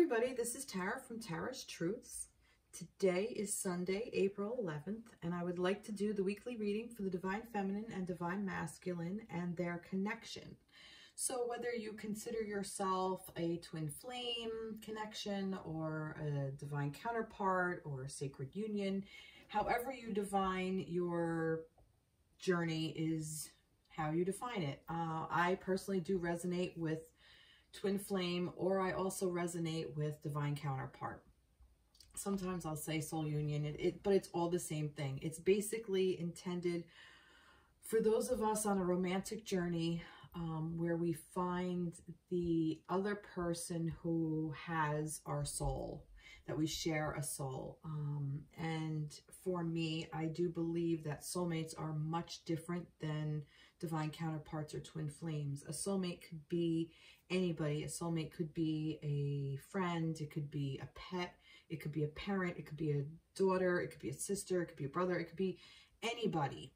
everybody, this is Tara from Tara's Truths. Today is Sunday, April 11th, and I would like to do the weekly reading for the Divine Feminine and Divine Masculine and their connection. So whether you consider yourself a twin flame connection or a divine counterpart or a sacred union, however you define your journey is how you define it. Uh, I personally do resonate with twin flame, or I also resonate with divine counterpart. Sometimes I'll say soul union, it, it, but it's all the same thing. It's basically intended for those of us on a romantic journey um, where we find the other person who has our soul, that we share a soul. Um, and for me, I do believe that soulmates are much different than divine counterparts or twin flames. A soulmate could be anybody. A soulmate could be a friend, it could be a pet, it could be a parent, it could be a daughter, it could be a sister, it could be a brother, it could be anybody.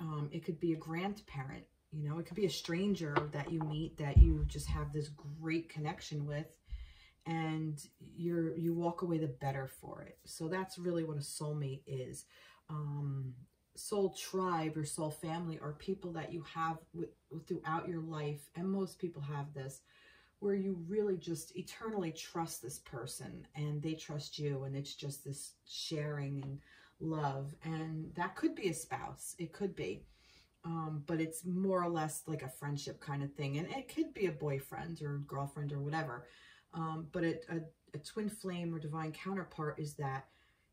Um, it could be a grandparent, you know, it could be a stranger that you meet that you just have this great connection with and you're you walk away the better for it. So that's really what a soulmate is. Um, soul tribe or soul family or people that you have with, throughout your life, and most people have this, where you really just eternally trust this person and they trust you, and it's just this sharing and love. And that could be a spouse, it could be. Um, but it's more or less like a friendship kind of thing. And it could be a boyfriend or girlfriend or whatever. Um, but it, a, a twin flame or divine counterpart is that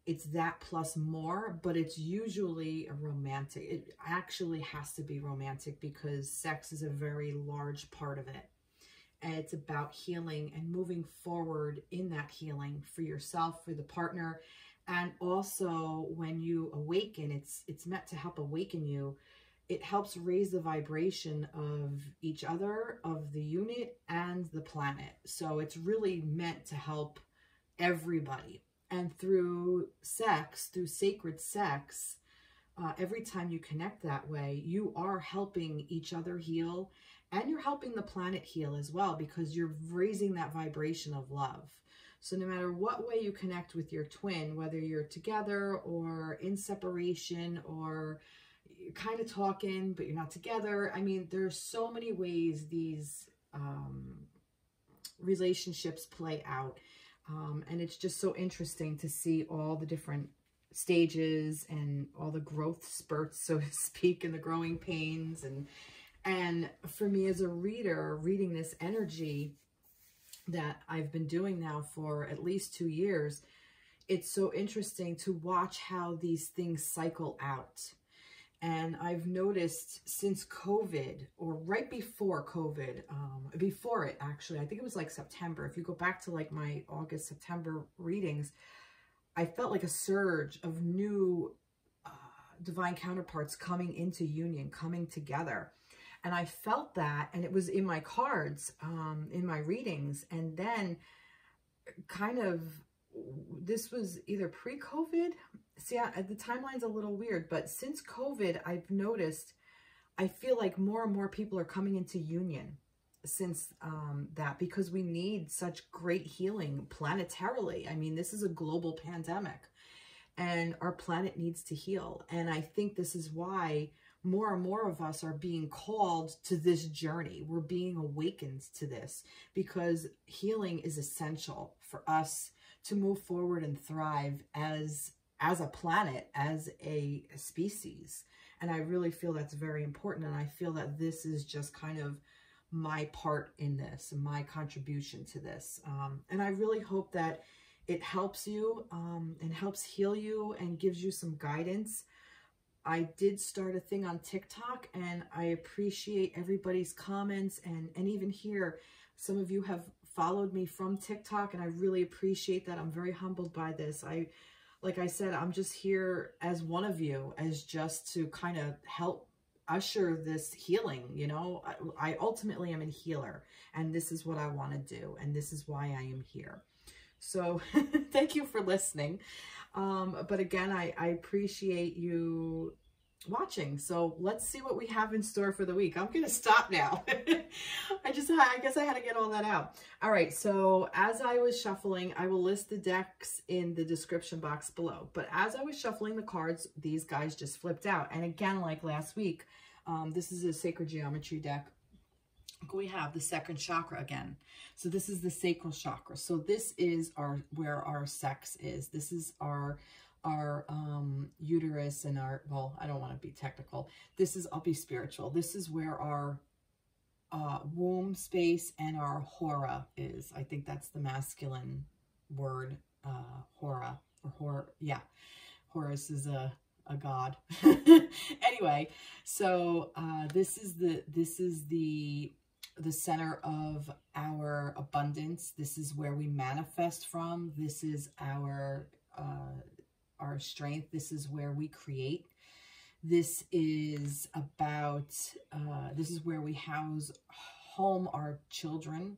it's that plus more, but it's usually a romantic. It actually has to be romantic because sex is a very large part of it. And it's about healing and moving forward in that healing for yourself, for the partner. And also when you awaken, it's it's meant to help awaken you. It helps raise the vibration of each other, of the unit, and the planet. So it's really meant to help everybody and through sex, through sacred sex, uh, every time you connect that way, you are helping each other heal and you're helping the planet heal as well because you're raising that vibration of love. So no matter what way you connect with your twin, whether you're together or in separation or you're kind of talking, but you're not together. I mean, there's so many ways these um, relationships play out. Um, and it's just so interesting to see all the different stages and all the growth spurts, so to speak, and the growing pains. And, and for me as a reader, reading this energy that I've been doing now for at least two years, it's so interesting to watch how these things cycle out. And I've noticed since COVID, or right before COVID, um, before it actually, I think it was like September. If you go back to like my August, September readings, I felt like a surge of new uh, divine counterparts coming into union, coming together. And I felt that, and it was in my cards, um, in my readings. And then kind of, this was either pre-COVID see, I, the timeline's a little weird, but since COVID, I've noticed, I feel like more and more people are coming into union since um, that because we need such great healing planetarily. I mean, this is a global pandemic and our planet needs to heal. And I think this is why more and more of us are being called to this journey. We're being awakened to this because healing is essential for us to move forward and thrive as as a planet, as a species. And I really feel that's very important. And I feel that this is just kind of my part in this, my contribution to this. Um, and I really hope that it helps you um, and helps heal you and gives you some guidance. I did start a thing on TikTok and I appreciate everybody's comments and, and even here, some of you have followed me from TikTok and I really appreciate that. I'm very humbled by this. I like I said, I'm just here as one of you, as just to kind of help usher this healing, you know. I, I ultimately am a healer, and this is what I want to do, and this is why I am here. So thank you for listening. Um, but again, I, I appreciate you watching. So let's see what we have in store for the week. I'm going to stop now. I just, I guess I had to get all that out. All right. So as I was shuffling, I will list the decks in the description box below. But as I was shuffling the cards, these guys just flipped out. And again, like last week, um, this is a sacred geometry deck. We have the second chakra again. So this is the sacral chakra. So this is our where our sex is. This is our our um, uterus and our, well, I don't want to be technical. This is, I'll be spiritual. This is where our uh, womb space and our hora is. I think that's the masculine word, uh, hora, or hor, yeah. Horus is a, a god. anyway, so uh, this is the, this is the, the center of our abundance. This is where we manifest from. This is our uh, our strength. This is where we create. This is about, uh, this is where we house home our children.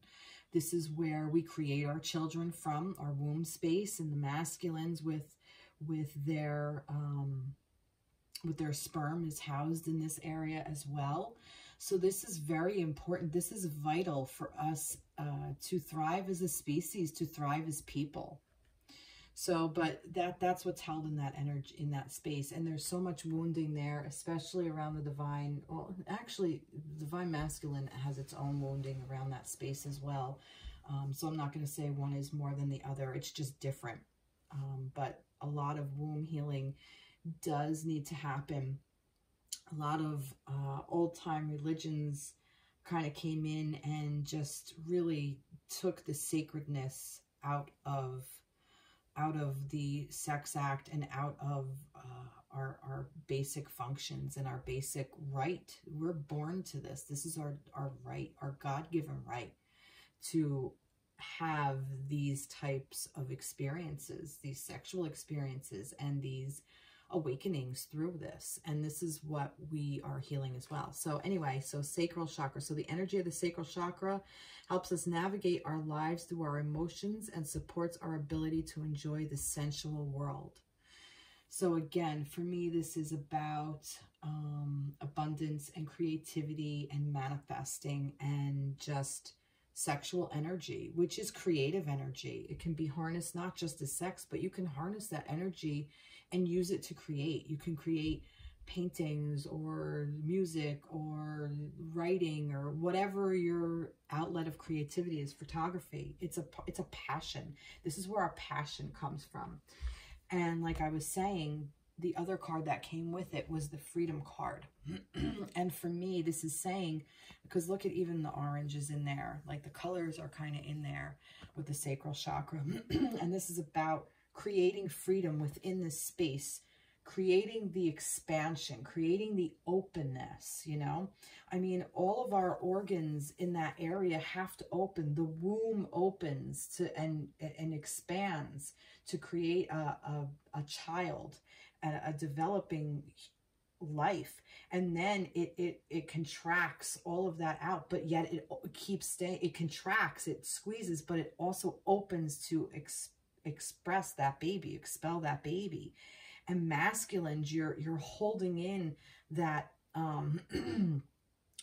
This is where we create our children from, our womb space, and the masculines with, with their, um, with their sperm is housed in this area as well. So this is very important. This is vital for us uh, to thrive as a species, to thrive as people. So, but that that's what's held in that energy, in that space. And there's so much wounding there, especially around the divine. Well, actually, divine masculine has its own wounding around that space as well. Um, so I'm not going to say one is more than the other. It's just different. Um, but a lot of womb healing does need to happen. A lot of uh, old-time religions kind of came in and just really took the sacredness out of out of the sex act and out of uh, our, our basic functions and our basic right. We're born to this. This is our, our right, our God-given right to have these types of experiences, these sexual experiences and these awakenings through this. And this is what we are healing as well. So anyway, so sacral chakra. So the energy of the sacral chakra helps us navigate our lives through our emotions and supports our ability to enjoy the sensual world. So again, for me, this is about um, abundance and creativity and manifesting and just sexual energy, which is creative energy. It can be harnessed not just as sex, but you can harness that energy and use it to create. You can create paintings or music or writing or whatever your outlet of creativity is photography. It's a it's a passion. This is where our passion comes from. And like i was saying the other card that came with it was the freedom card. And for me this is saying because look at even the oranges in there. Like the colors are kind of in there with the sacral chakra. And this is about creating freedom within this space, creating the expansion, creating the openness, you know? I mean, all of our organs in that area have to open. The womb opens to and and expands to create a, a, a child, a, a developing life and then it it it contracts all of that out but yet it keeps staying it contracts it squeezes but it also opens to expand express that baby, expel that baby. And masculines, you're you're holding in that um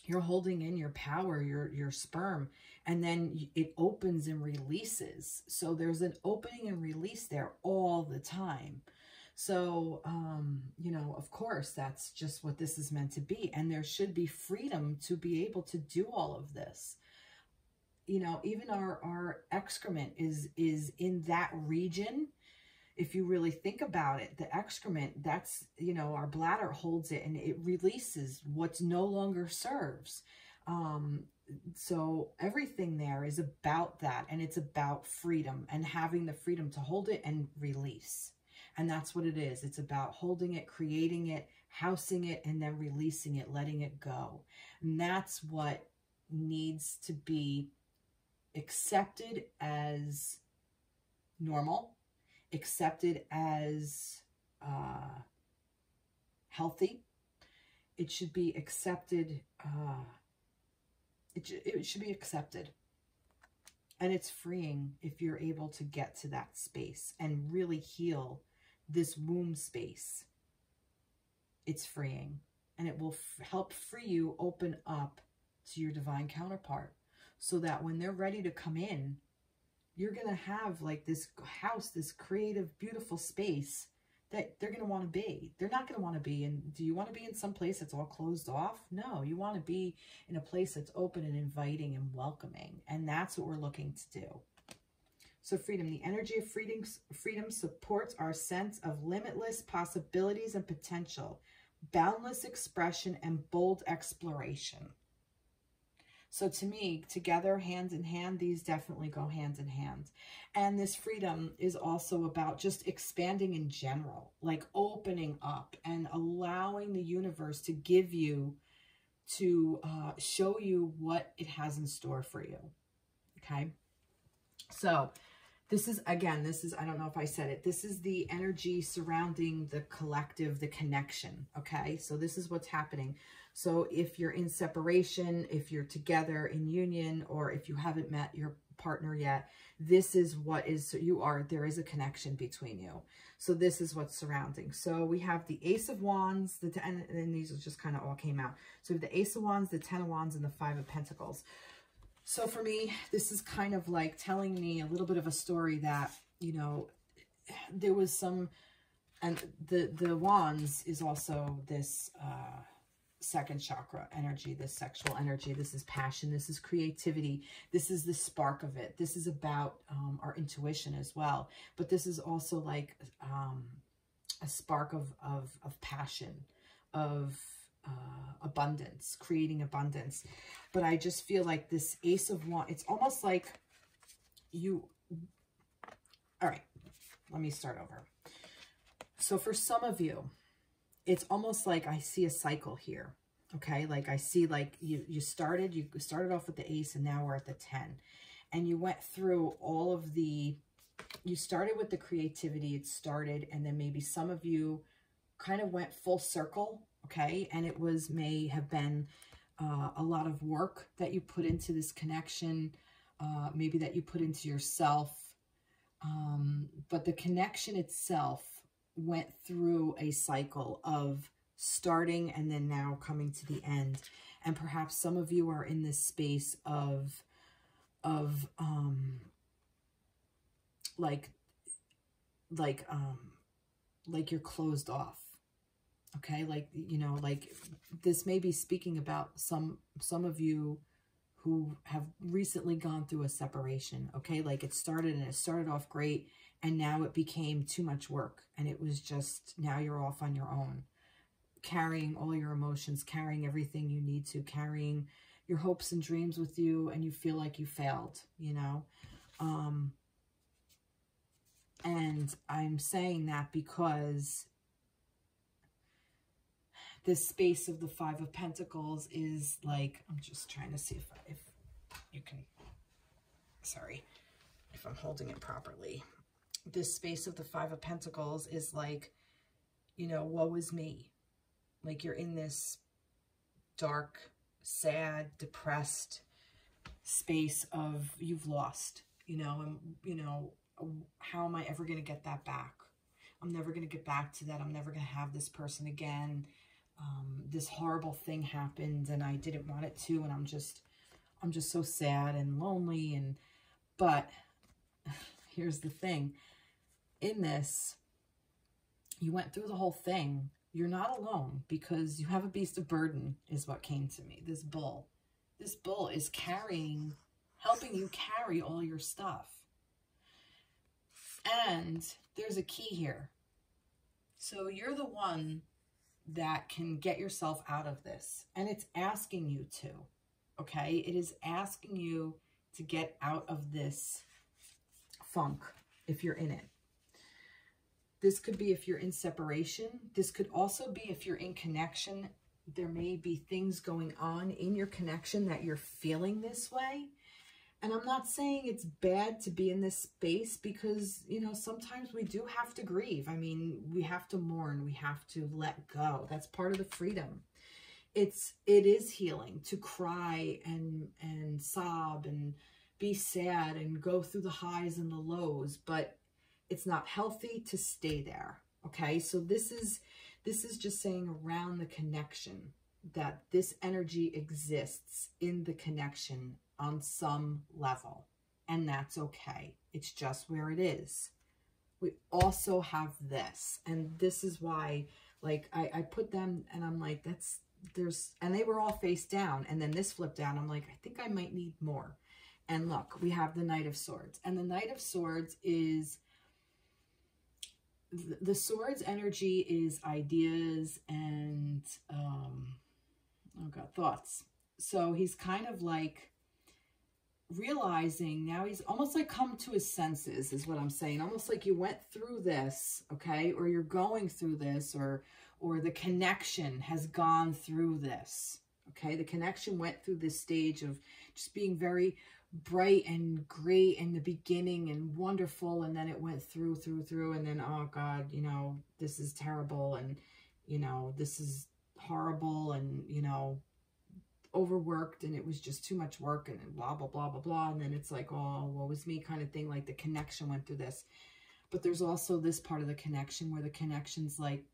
you're holding in your power, your your sperm, and then it opens and releases. So there's an opening and release there all the time. So, um, you know, of course, that's just what this is meant to be. And there should be freedom to be able to do all of this you know, even our, our excrement is, is in that region. If you really think about it, the excrement, that's, you know, our bladder holds it and it releases what's no longer serves. Um, so everything there is about that and it's about freedom and having the freedom to hold it and release. And that's what it is. It's about holding it, creating it, housing it, and then releasing it, letting it go. And that's what needs to be accepted as normal, accepted as uh, healthy. It should be accepted. Uh, it, it should be accepted. And it's freeing if you're able to get to that space and really heal this womb space. it's freeing. And it will help free you open up to your divine counterpart so that when they're ready to come in, you're going to have like this house, this creative, beautiful space that they're going to want to be. They're not going to want to be in, do you want to be in some place that's all closed off? No, you want to be in a place that's open and inviting and welcoming. And that's what we're looking to do. So freedom, the energy of freedom, freedom supports our sense of limitless possibilities and potential, boundless expression, and bold exploration. So to me, together, hand in hand, these definitely go hand in hand. And this freedom is also about just expanding in general, like opening up and allowing the universe to give you, to uh, show you what it has in store for you. Okay. So this is, again, this is, I don't know if I said it, this is the energy surrounding the collective, the connection. Okay. So this is what's happening. So if you're in separation, if you're together in union, or if you haven't met your partner yet, this is what is, you are, there is a connection between you. So this is what's surrounding. So we have the Ace of Wands, the ten, and these just kind of all came out. So the Ace of Wands, the Ten of Wands, and the Five of Pentacles. So for me, this is kind of like telling me a little bit of a story that, you know, there was some, and the, the Wands is also this, uh, second chakra energy, this sexual energy. This is passion. This is creativity. This is the spark of it. This is about um, our intuition as well. But this is also like um, a spark of, of, of passion, of uh, abundance, creating abundance. But I just feel like this ace of wands, it's almost like you, all right, let me start over. So for some of you, it's almost like I see a cycle here. Okay, like I see like you, you started, you started off with the ace and now we're at the 10. And you went through all of the, you started with the creativity, it started, and then maybe some of you kind of went full circle, okay? And it was, may have been uh, a lot of work that you put into this connection, uh, maybe that you put into yourself. Um, but the connection itself went through a cycle of starting and then now coming to the end. And perhaps some of you are in this space of, of, um, like, like, um, like you're closed off. Okay. Like, you know, like this may be speaking about some, some of you who have recently gone through a separation. Okay. Like it started and it started off great and now it became too much work and it was just now you're off on your own. Carrying all your emotions carrying everything you need to carrying your hopes and dreams with you and you feel like you failed you know? Um and i'm saying that because this space of the five of pentacles is like i'm just trying to see if if you can sorry if i'm holding it properly this space of the Five of Pentacles is like, you know, woe is me. Like you're in this dark, sad, depressed space of you've lost, you know, and, you know, how am I ever going to get that back? I'm never going to get back to that. I'm never going to have this person again. Um, this horrible thing happened and I didn't want it to. And I'm just, I'm just so sad and lonely. And, but here's the thing in this, you went through the whole thing. You're not alone because you have a beast of burden is what came to me. This bull. This bull is carrying, helping you carry all your stuff. And there's a key here. So you're the one that can get yourself out of this. And it's asking you to, okay? It is asking you to get out of this funk if you're in it. This could be if you're in separation. This could also be if you're in connection. There may be things going on in your connection that you're feeling this way. And I'm not saying it's bad to be in this space because, you know, sometimes we do have to grieve. I mean, we have to mourn. We have to let go. That's part of the freedom. It's, it is healing to cry and, and sob and be sad and go through the highs and the lows. But it's not healthy to stay there. Okay, so this is This is just saying around the connection that this energy exists in the connection on some level. And that's okay. It's just where it is. We also have this. And this is why, like, I, I put them and I'm like, that's, there's, and they were all face down. And then this flipped down. I'm like, I think I might need more. And look, we have the Knight of Swords. And the Knight of Swords is the swords energy is ideas and um oh god thoughts. So he's kind of like realizing now he's almost like come to his senses is what i'm saying. Almost like you went through this okay or you're going through this or or the connection has gone through this okay? The connection went through this stage of just being very bright and great in the beginning and wonderful and then it went through through through and then oh god you know this is terrible and you know this is horrible and you know overworked and it was just too much work and blah blah blah blah blah and then it's like oh what was me kind of thing like the connection went through this. But there's also this part of the connection where the connection's like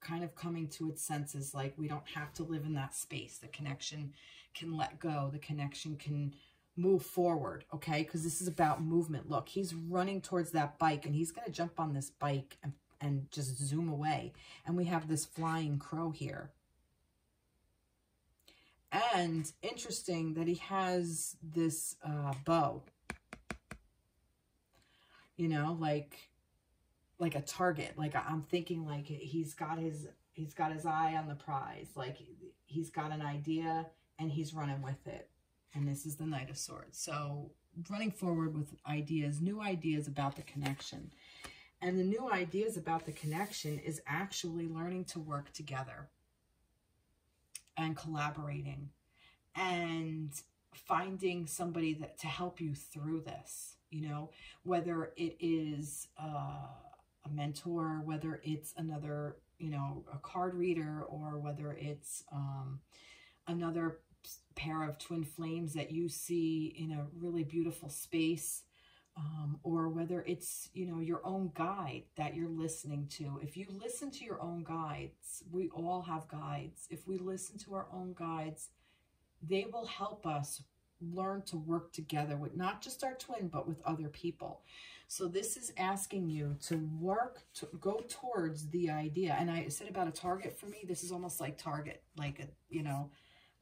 kind of coming to its senses like we don't have to live in that space. The connection can let go. The connection can move forward, okay? Because this is about movement. Look, he's running towards that bike, and he's going to jump on this bike and, and just zoom away. And we have this flying crow here. And interesting that he has this uh, bow. You know, like like a target. Like I'm thinking like he's got his he's got his eye on the prize. Like he's got an idea and he's running with it and this is the Knight of Swords. So running forward with ideas, new ideas about the connection. And the new ideas about the connection is actually learning to work together and collaborating and finding somebody that to help you through this, you know, whether it is uh, a mentor, whether it's another, you know, a card reader, or whether it's um, another pair of twin flames that you see in a really beautiful space um, or whether it's, you know, your own guide that you're listening to. If you listen to your own guides, we all have guides. If we listen to our own guides, they will help us learn to work together with not just our twin, but with other people. So this is asking you to work, to go towards the idea. And I said about a target for me, this is almost like target, like, a, you know,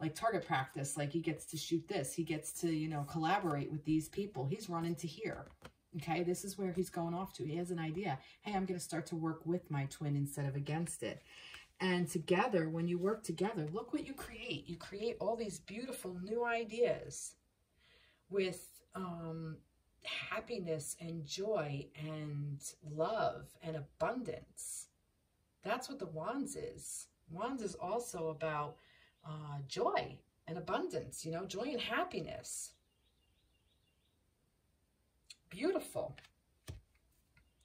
like target practice, like he gets to shoot this. He gets to, you know, collaborate with these people. He's running to here. Okay, this is where he's going off to. He has an idea. Hey, I'm going to start to work with my twin instead of against it. And together, when you work together, look what you create. You create all these beautiful new ideas with um, happiness and joy and love and abundance. That's what the Wands is. Wands is also about uh, joy and abundance, you know, joy and happiness. Beautiful.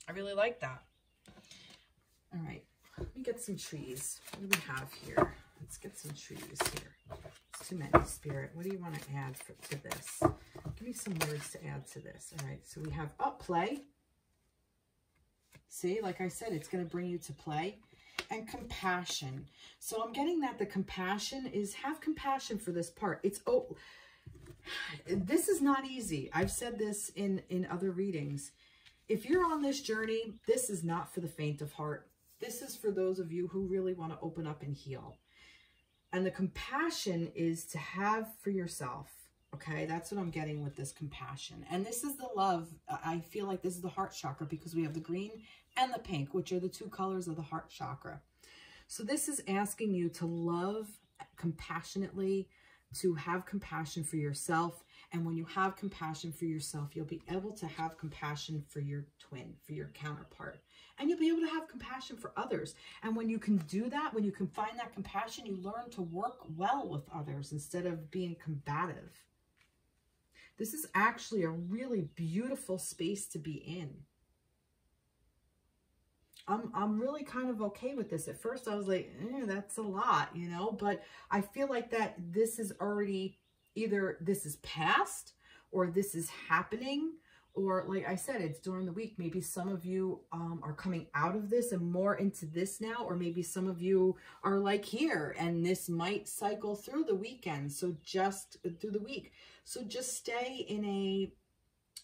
I really like that. All right, let me get some trees. What do we have here? Let's get some trees here. It's too many, Spirit. What do you want to add for, to this? Give me some words to add to this. All right, so we have up oh, play. See, like I said, it's going to bring you to play and compassion. So I'm getting that the compassion is have compassion for this part. It's, oh, this is not easy. I've said this in, in other readings. If you're on this journey, this is not for the faint of heart. This is for those of you who really want to open up and heal. And the compassion is to have for yourself. Okay, that's what I'm getting with this compassion. And this is the love. I feel like this is the heart chakra because we have the green and the pink, which are the two colors of the heart chakra. So this is asking you to love compassionately, to have compassion for yourself. And when you have compassion for yourself, you'll be able to have compassion for your twin, for your counterpart. And you'll be able to have compassion for others. And when you can do that, when you can find that compassion, you learn to work well with others instead of being combative. This is actually a really beautiful space to be in. I'm, I'm really kind of okay with this. At first, I was like, eh, that's a lot, you know, but I feel like that this is already either this is past or this is happening or like I said, it's during the week. Maybe some of you um, are coming out of this and more into this now, or maybe some of you are like here and this might cycle through the weekend. So just through the week. So just stay in a,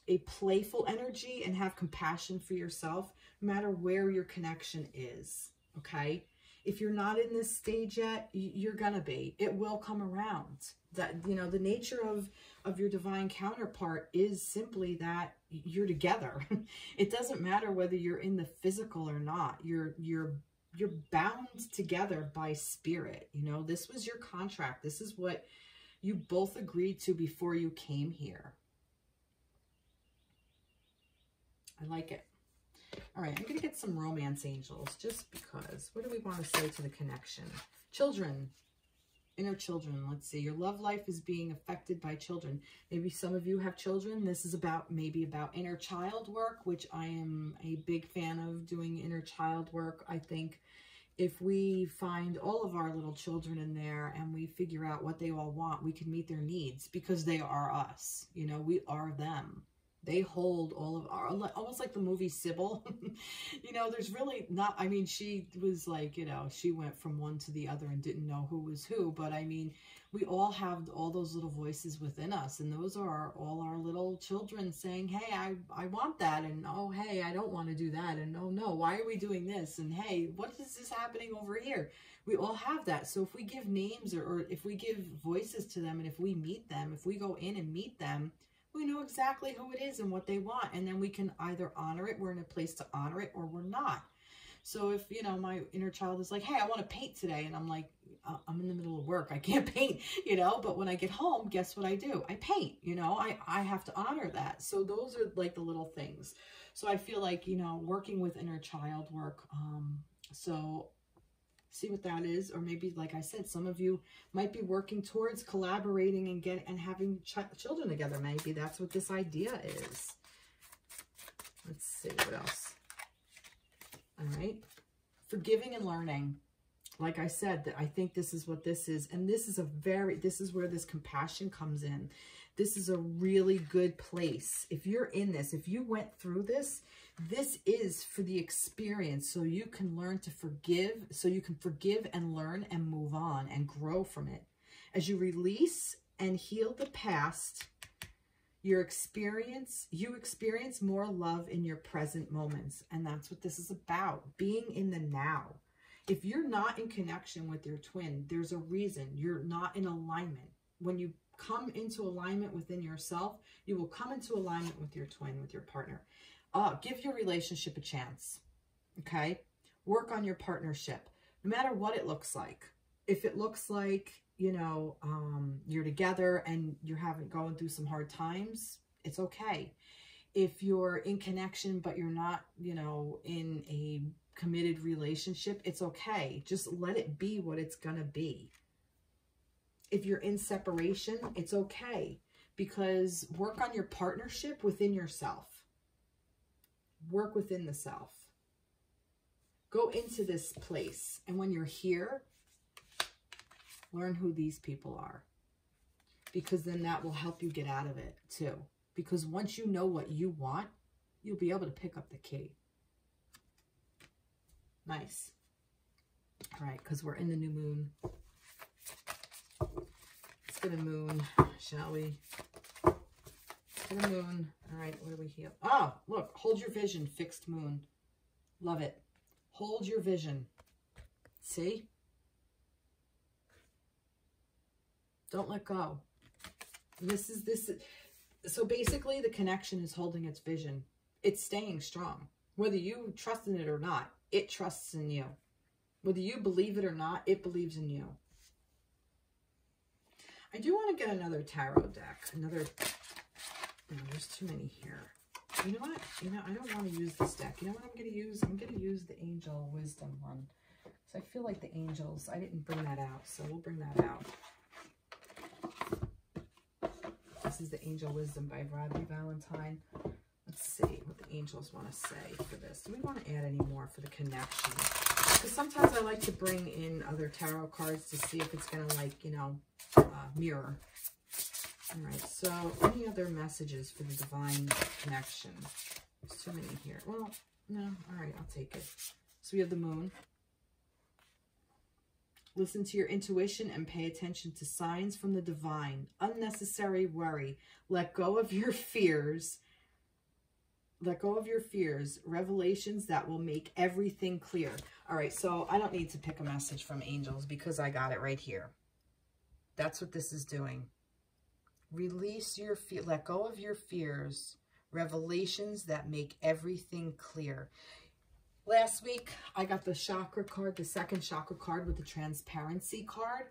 a playful energy and have compassion for yourself, no matter where your connection is. Okay. If you're not in this stage yet, you're going to be. It will come around. That, you know, the nature of, of your divine counterpart is simply that you're together. it doesn't matter whether you're in the physical or not. You're, you're, you're bound together by spirit. You know, this was your contract. This is what you both agreed to before you came here. I like it. All right, I'm going to get some romance angels just because. What do we want to say to the connection? Children, inner children. Let's see. Your love life is being affected by children. Maybe some of you have children. This is about maybe about inner child work, which I am a big fan of doing inner child work. I think if we find all of our little children in there and we figure out what they all want, we can meet their needs because they are us. You know, we are them. They hold all of our, almost like the movie Sybil. you know, there's really not, I mean, she was like, you know, she went from one to the other and didn't know who was who. But I mean, we all have all those little voices within us. And those are all our little children saying, hey, I, I want that. And, oh, hey, I don't want to do that. And, oh, no, why are we doing this? And, hey, what is this happening over here? We all have that. So if we give names or, or if we give voices to them and if we meet them, if we go in and meet them, we know exactly who it is and what they want. And then we can either honor it, we're in a place to honor it, or we're not. So if, you know, my inner child is like, hey, I want to paint today. And I'm like, uh, I'm in the middle of work. I can't paint, you know, but when I get home, guess what I do? I paint, you know, I, I have to honor that. So those are like the little things. So I feel like, you know, working with inner child work. Um, so see what that is. Or maybe, like I said, some of you might be working towards collaborating and get and having ch children together. Maybe that's what this idea is. Let's see what else. All right. Forgiving and learning. Like I said, that I think this is what this is. And this is a very, this is where this compassion comes in. This is a really good place. If you're in this, if you went through this, this is for the experience so you can learn to forgive, so you can forgive and learn and move on and grow from it. As you release and heal the past, your experience, you experience more love in your present moments. And that's what this is about, being in the now. If you're not in connection with your twin, there's a reason you're not in alignment. When you come into alignment within yourself, you will come into alignment with your twin, with your partner. Uh, give your relationship a chance, okay? Work on your partnership, no matter what it looks like. If it looks like, you know, um, you're together and you're having going through some hard times, it's okay. If you're in connection, but you're not, you know, in a committed relationship, it's okay. Just let it be what it's going to be. If you're in separation, it's okay because work on your partnership within yourself work within the self. Go into this place. And when you're here, learn who these people are. Because then that will help you get out of it too. Because once you know what you want, you'll be able to pick up the key. Nice. All right, because we're in the new moon. Let's get a moon, shall we? moon. All right, what do we heal? Oh, ah, look, hold your vision, fixed moon. Love it. Hold your vision. See? Don't let go. This is this. So basically, the connection is holding its vision. It's staying strong. Whether you trust in it or not, it trusts in you. Whether you believe it or not, it believes in you. I do want to get another tarot deck, another no, there's too many here. You know what? You know, I don't want to use this deck. You know what I'm going to use? I'm going to use the Angel Wisdom one. So I feel like the angels, I didn't bring that out, so we'll bring that out. This is the Angel Wisdom by Radleigh Valentine. Let's see what the angels want to say for this. Do we want to add any more for the connection? Because sometimes I like to bring in other tarot cards to see if it's going to, like, you know, uh, mirror All right, so any other messages for the divine connection? There's too many here. Well, no, all right, I'll take it. So we have the moon. Listen to your intuition and pay attention to signs from the divine. Unnecessary worry. Let go of your fears. Let go of your fears. Revelations that will make everything clear. All right, so I don't need to pick a message from angels because I got it right here. That's what this is doing. Release your fear, let go of your fears, revelations that make everything clear. Last week, I got the chakra card, the second chakra card with the transparency card.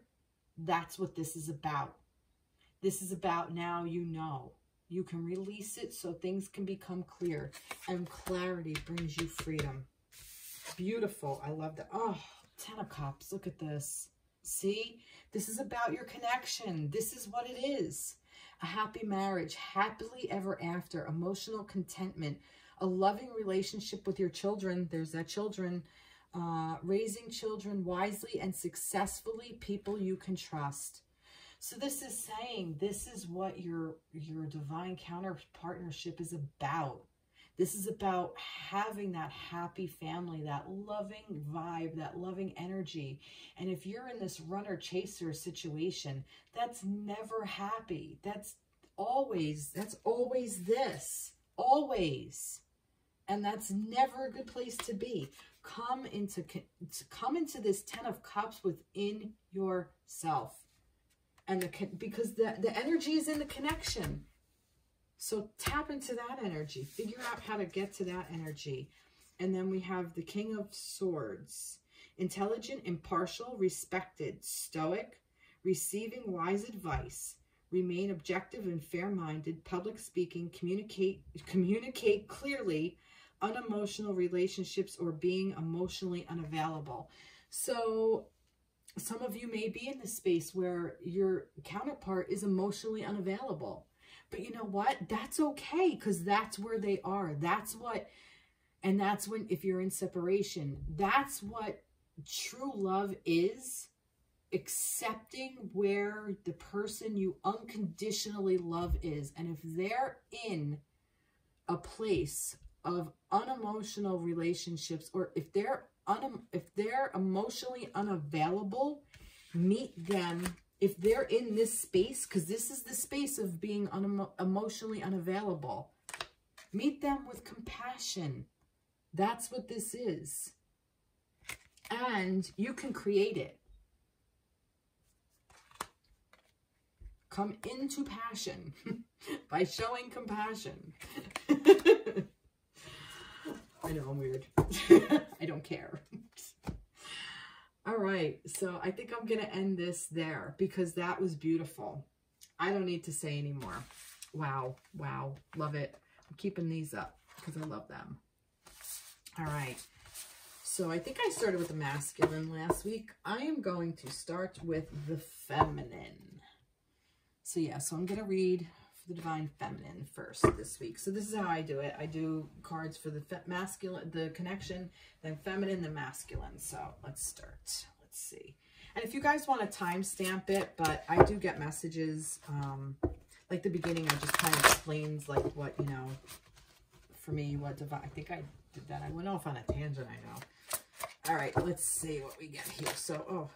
That's what this is about. This is about now you know. You can release it so things can become clear. And clarity brings you freedom. Beautiful. I love that. Oh, Ten of Cups. Look at this. See? This is about your connection. This is what it is a happy marriage, happily ever after, emotional contentment, a loving relationship with your children. There's that children. Uh, raising children wisely and successfully, people you can trust. So this is saying this is what your your divine counter partnership is about. This is about having that happy family, that loving vibe, that loving energy. And if you're in this runner chaser situation, that's never happy. That's always, that's always this, always. And that's never a good place to be. Come into, come into this 10 of cups within yourself. And the, because the, the energy is in the connection. So tap into that energy. Figure out how to get to that energy. And then we have the King of Swords. Intelligent, impartial, respected, stoic, receiving wise advice, remain objective and fair-minded, public speaking, communicate, communicate clearly, unemotional relationships, or being emotionally unavailable. So some of you may be in this space where your counterpart is emotionally unavailable. But you know what? That's okay because that's where they are. That's what, and that's when, if you're in separation, that's what true love is accepting where the person you unconditionally love is. And if they're in a place of unemotional relationships or if they're un if they're emotionally unavailable, meet them if they're in this space, because this is the space of being un emotionally unavailable, meet them with compassion. That's what this is. And you can create it. Come into passion by showing compassion. I know I'm weird. I don't care. All right, so I think I'm going to end this there because that was beautiful. I don't need to say anymore. Wow, wow, love it. I'm keeping these up because I love them. All right, so I think I started with the masculine last week. I am going to start with the feminine. So yeah, so I'm going to read the divine feminine first this week. So this is how I do it. I do cards for the masculine, the connection, then feminine, the masculine. So let's start. Let's see. And if you guys want to timestamp it, but I do get messages, um, like the beginning, I just kind of explains like what, you know, for me, what divine, I think I did that. I went off on a tangent, I know. All right, let's see what we get here. So, oh,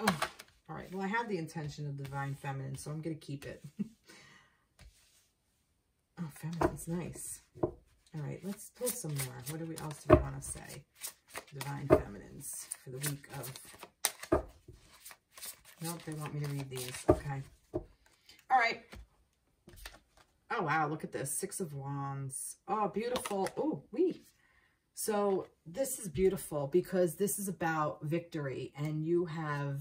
oh, all right, well, I have the intention of divine feminine, so I'm going to keep it. oh, feminine's nice. All right, let's pull some more. What do we else do we want to say? Divine feminines for the week of... Nope, they want me to read these. Okay. All right. Oh, wow, look at this. Six of Wands. Oh, beautiful. Oh, we. So this is beautiful because this is about victory and you have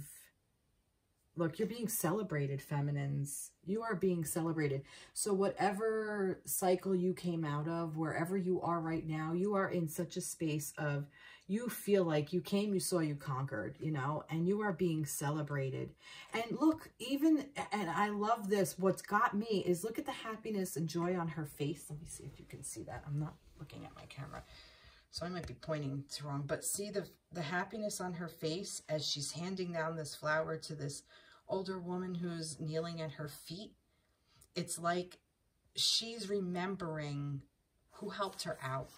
Look, you're being celebrated, feminines. You are being celebrated. So whatever cycle you came out of, wherever you are right now, you are in such a space of you feel like you came, you saw, you conquered, you know, and you are being celebrated. And look, even, and I love this, what's got me is look at the happiness and joy on her face. Let me see if you can see that. I'm not looking at my camera. So I might be pointing to wrong, but see the, the happiness on her face as she's handing down this flower to this older woman who's kneeling at her feet. It's like she's remembering who helped her out.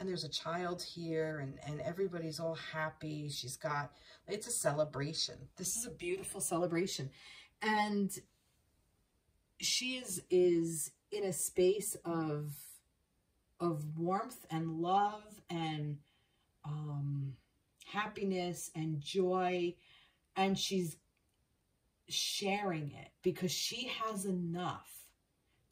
And there's a child here and, and everybody's all happy. She's got, it's a celebration. This is a beautiful celebration. And she is, is in a space of, of warmth and love and um, happiness and joy. And she's sharing it because she has enough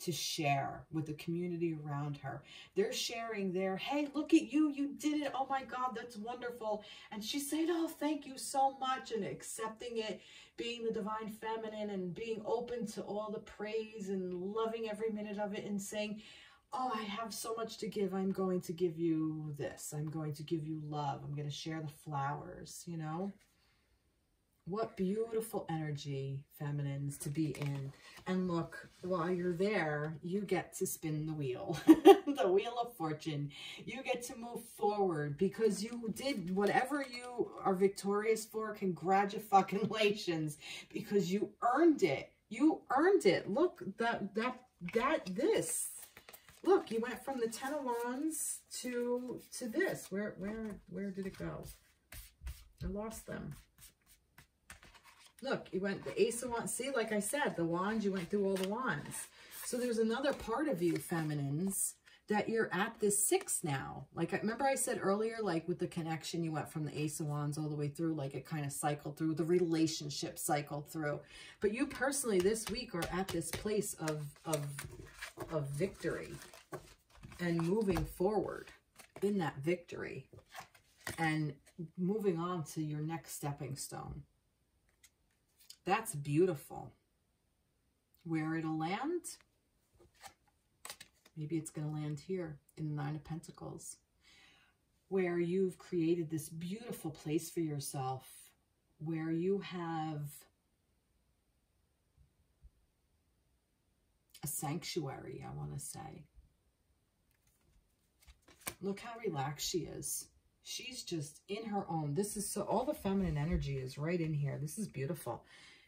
to share with the community around her. They're sharing their, hey, look at you, you did it. Oh my God, that's wonderful. And she's saying, oh, thank you so much, and accepting it, being the divine feminine and being open to all the praise and loving every minute of it and saying, oh, I have so much to give. I'm going to give you this. I'm going to give you love. I'm going to share the flowers, you know? What beautiful energy, feminines, to be in. And look, while you're there, you get to spin the wheel, the wheel of fortune. You get to move forward because you did whatever you are victorious for. Congratulations, because you earned it. You earned it. Look, that, that, that, this. Look, you went from the Ten of Wands to, to this. Where, where, where did it go? I lost them. Look, you went the Ace of Wands. See, like I said, the wands, you went through all the wands. So there's another part of you, feminines, that you're at this six now. Like, I remember I said earlier, like with the connection, you went from the Ace of Wands all the way through, like it kind of cycled through, the relationship cycled through. But you personally this week are at this place of, of, of victory and moving forward in that victory and moving on to your next stepping stone. That's beautiful. Where it'll land, maybe it's going to land here in the Nine of Pentacles, where you've created this beautiful place for yourself, where you have a sanctuary, I want to say. Look how relaxed she is. She's just in her own. This is so, all the feminine energy is right in here. This is beautiful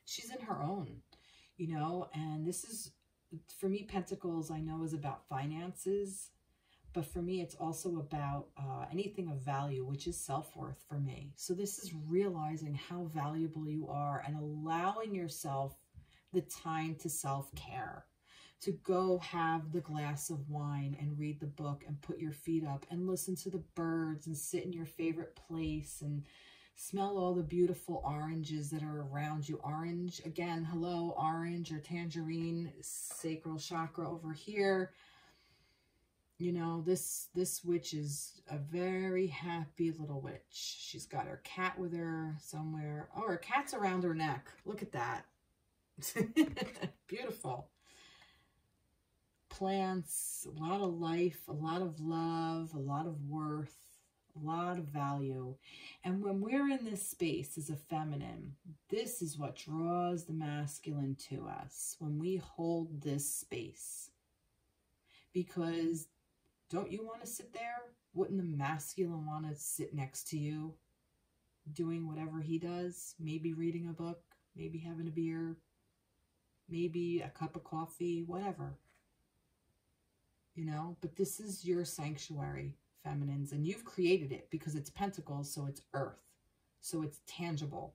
she's in her own, you know, and this is, for me, Pentacles, I know is about finances, but for me, it's also about uh, anything of value, which is self-worth for me. So this is realizing how valuable you are and allowing yourself the time to self-care to go have the glass of wine and read the book and put your feet up and listen to the birds and sit in your favorite place and Smell all the beautiful oranges that are around you. Orange, again, hello, orange or tangerine, sacral chakra over here. You know, this, this witch is a very happy little witch. She's got her cat with her somewhere. Oh, her cat's around her neck. Look at that. Beautiful. Plants, a lot of life, a lot of love, a lot of worth a lot of value. And when we're in this space as a feminine, this is what draws the masculine to us when we hold this space. Because don't you want to sit there? Wouldn't the masculine want to sit next to you doing whatever he does? Maybe reading a book, maybe having a beer, maybe a cup of coffee, whatever. You know, but this is your sanctuary feminines, and you've created it because it's pentacles, so it's earth. So it's tangible.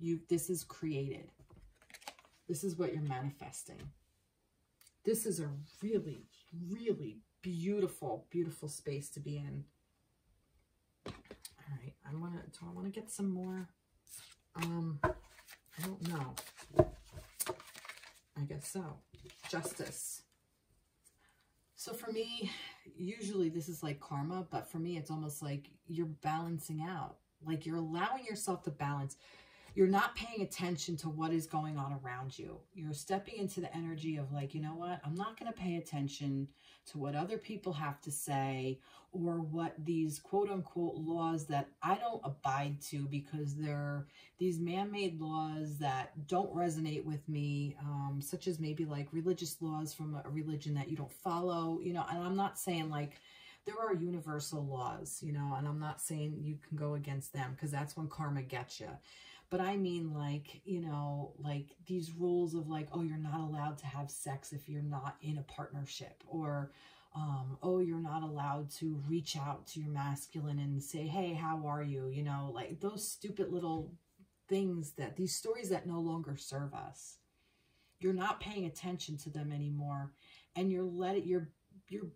You This is created. This is what you're manifesting. This is a really, really beautiful, beautiful space to be in. All right, I want to, do I want to get some more? Um, I don't know. I guess so. Justice. So for me, usually this is like karma, but for me, it's almost like you're balancing out. Like you're allowing yourself to balance. You're not paying attention to what is going on around you. You're stepping into the energy of like, you know what? I'm not going to pay attention to what other people have to say or what these quote unquote laws that I don't abide to because they're these man-made laws that don't resonate with me, um, such as maybe like religious laws from a religion that you don't follow, you know, and I'm not saying like, there are universal laws, you know, and I'm not saying you can go against them because that's when karma gets you. But I mean like, you know, like these rules of like, oh, you're not allowed to have sex if you're not in a partnership or, um, oh, you're not allowed to reach out to your masculine and say, hey, how are you? You know, like those stupid little things that these stories that no longer serve us. You're not paying attention to them anymore. And you're letting, you're, you're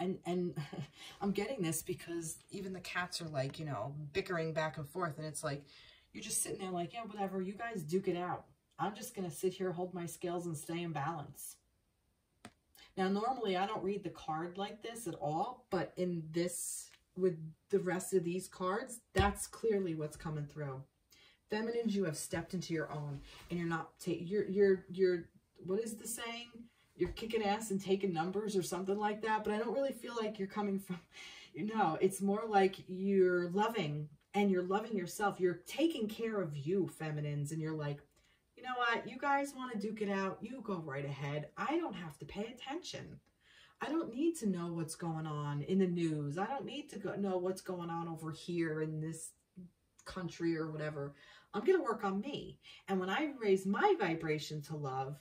and and I'm getting this because even the cats are like, you know, bickering back and forth. And it's like, you're just sitting there like, yeah, whatever. You guys duke it out. I'm just going to sit here, hold my scales, and stay in balance. Now, normally I don't read the card like this at all, but in this, with the rest of these cards, that's clearly what's coming through. Feminines, you have stepped into your own, and you're not, you're, you're, you're, what is the saying? You're kicking ass and taking numbers or something like that, but I don't really feel like you're coming from, you know, it's more like you're loving and you're loving yourself. You're taking care of you, feminines, and you're like, you know what? You guys want to duke it out? You go right ahead. I don't have to pay attention. I don't need to know what's going on in the news. I don't need to go know what's going on over here in this country or whatever. I'm going to work on me. And when I raise my vibration to love,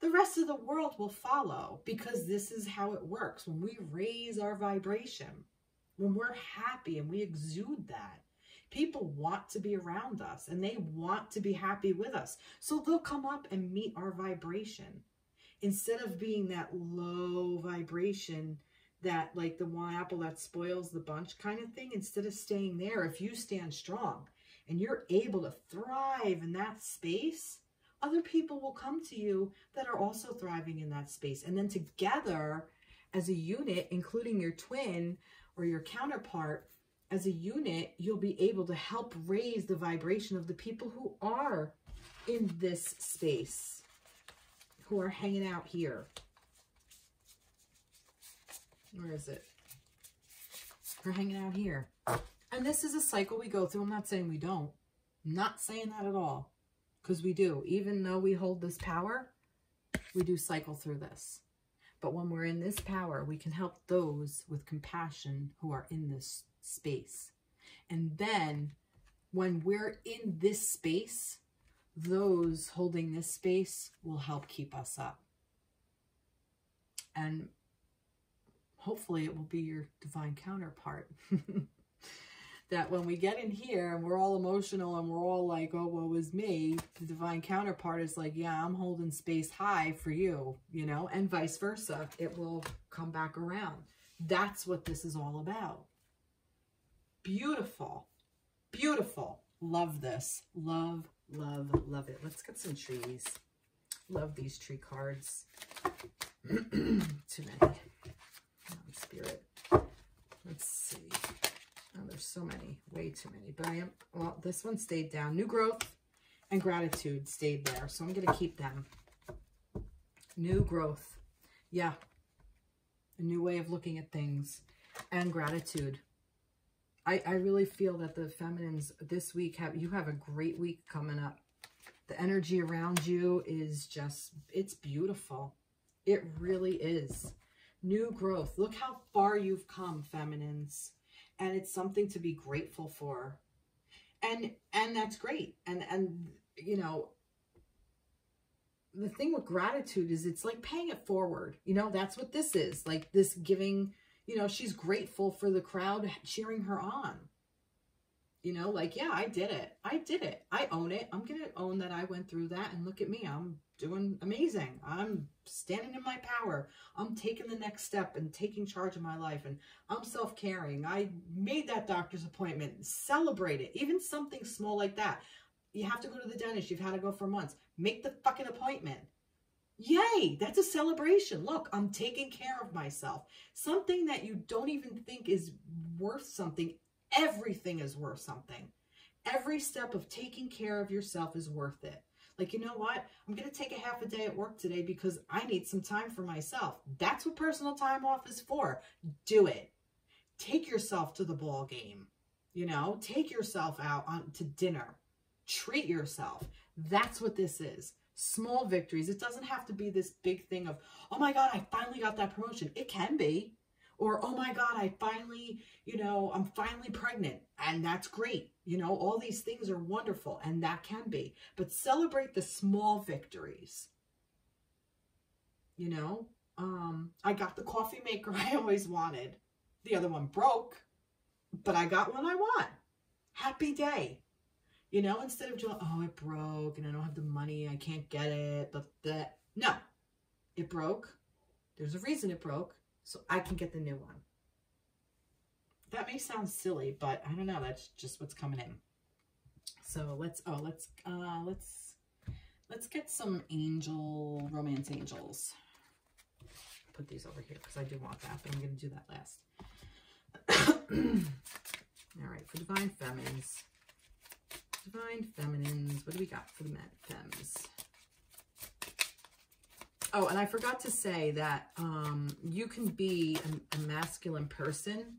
the rest of the world will follow because this is how it works. When we raise our vibration, when we're happy and we exude that, People want to be around us and they want to be happy with us. So they'll come up and meet our vibration. Instead of being that low vibration, that like the one apple that spoils the bunch kind of thing, instead of staying there, if you stand strong and you're able to thrive in that space, other people will come to you that are also thriving in that space. And then together as a unit, including your twin or your counterpart, as a unit, you'll be able to help raise the vibration of the people who are in this space, who are hanging out here. Where is it? We're hanging out here. And this is a cycle we go through. I'm not saying we don't. I'm not saying that at all. Because we do. Even though we hold this power, we do cycle through this. But when we're in this power, we can help those with compassion who are in this space. And then when we're in this space, those holding this space will help keep us up. And hopefully it will be your divine counterpart. that when we get in here and we're all emotional and we're all like, oh, woe is me, the divine counterpart is like, yeah, I'm holding space high for you, you know, and vice versa. It will come back around. That's what this is all about. Beautiful. Beautiful. Love this. Love, love, love it. Let's get some trees. Love these tree cards. Too many. spirit. Let's see. Oh, there's so many. Way too many. But I am, well, this one stayed down. New growth and gratitude stayed there. So I'm going to keep them. New growth. Yeah. A new way of looking at things. And gratitude. I, I really feel that the feminines this week have, you have a great week coming up. The energy around you is just, it's beautiful. It really is. New growth. Look how far you've come, feminines. And it's something to be grateful for. And, and that's great. And, and, you know, the thing with gratitude is it's like paying it forward. You know, that's what this is. Like this giving you know, she's grateful for the crowd cheering her on. You know, like, yeah, I did it. I did it. I own it. I'm going to own that I went through that. And look at me. I'm doing amazing. I'm standing in my power. I'm taking the next step and taking charge of my life. And I'm self-caring. I made that doctor's appointment. Celebrate it. Even something small like that. You have to go to the dentist. You've had to go for months. Make the fucking appointment. Yay, that's a celebration. Look, I'm taking care of myself. Something that you don't even think is worth something, everything is worth something. Every step of taking care of yourself is worth it. Like, you know what? I'm going to take a half a day at work today because I need some time for myself. That's what personal time off is for. Do it. Take yourself to the ball game. You know, take yourself out on to dinner. Treat yourself. That's what this is small victories. It doesn't have to be this big thing of, oh my God, I finally got that promotion. It can be. Or, oh my God, I finally, you know, I'm finally pregnant. And that's great. You know, all these things are wonderful. And that can be. But celebrate the small victories. You know, um, I got the coffee maker I always wanted. The other one broke, but I got one I want. Happy day. You know, instead of just, oh, it broke and I don't have the money, I can't get it, but that, no, it broke. There's a reason it broke, so I can get the new one. That may sound silly, but I don't know. That's just what's coming in. So let's, oh, let's, uh, let's, let's get some angel, romance angels. Put these over here because I do want that, but I'm going to do that last. All right, for Divine Feminines. Divine Feminines. What do we got for the Fems? Oh, and I forgot to say that um, you can be a, a masculine person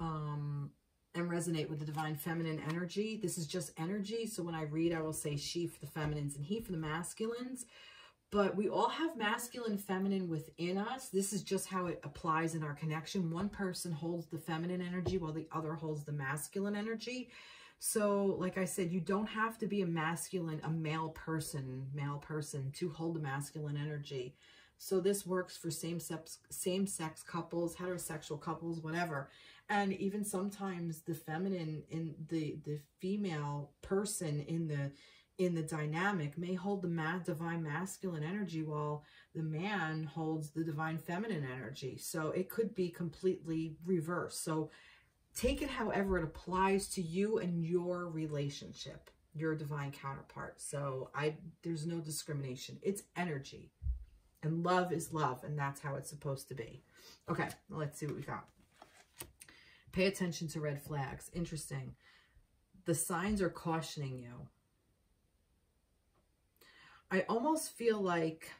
um, and resonate with the divine feminine energy. This is just energy. So when I read, I will say she for the feminines and he for the masculines. But we all have masculine feminine within us. This is just how it applies in our connection. One person holds the feminine energy while the other holds the masculine energy. So, like I said, you don't have to be a masculine, a male person, male person to hold the masculine energy. So this works for same-sex same sex couples, heterosexual couples, whatever. And even sometimes the feminine in the the female person in the in the dynamic may hold the ma divine masculine energy while the man holds the divine feminine energy. So it could be completely reversed. So take it however it applies to you and your relationship, your divine counterpart. So I there's no discrimination. It's energy. And love is love, and that's how it's supposed to be. Okay, let's see what we got. Pay attention to red flags. Interesting. The signs are cautioning you. I almost feel like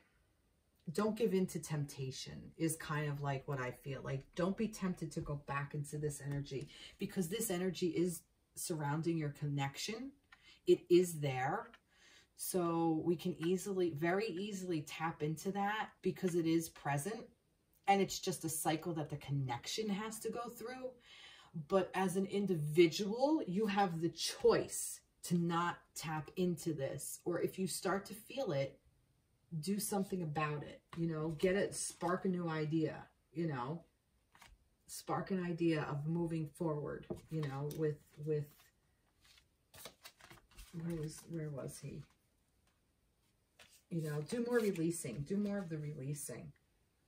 don't give in to temptation is kind of like what I feel like. Don't be tempted to go back into this energy because this energy is surrounding your connection. It is there. So we can easily, very easily tap into that because it is present and it's just a cycle that the connection has to go through. But as an individual, you have the choice to not tap into this. Or if you start to feel it, do something about it, you know, get it, spark a new idea, you know, spark an idea of moving forward, you know, with, with, where was, where was he? You know, do more releasing, do more of the releasing.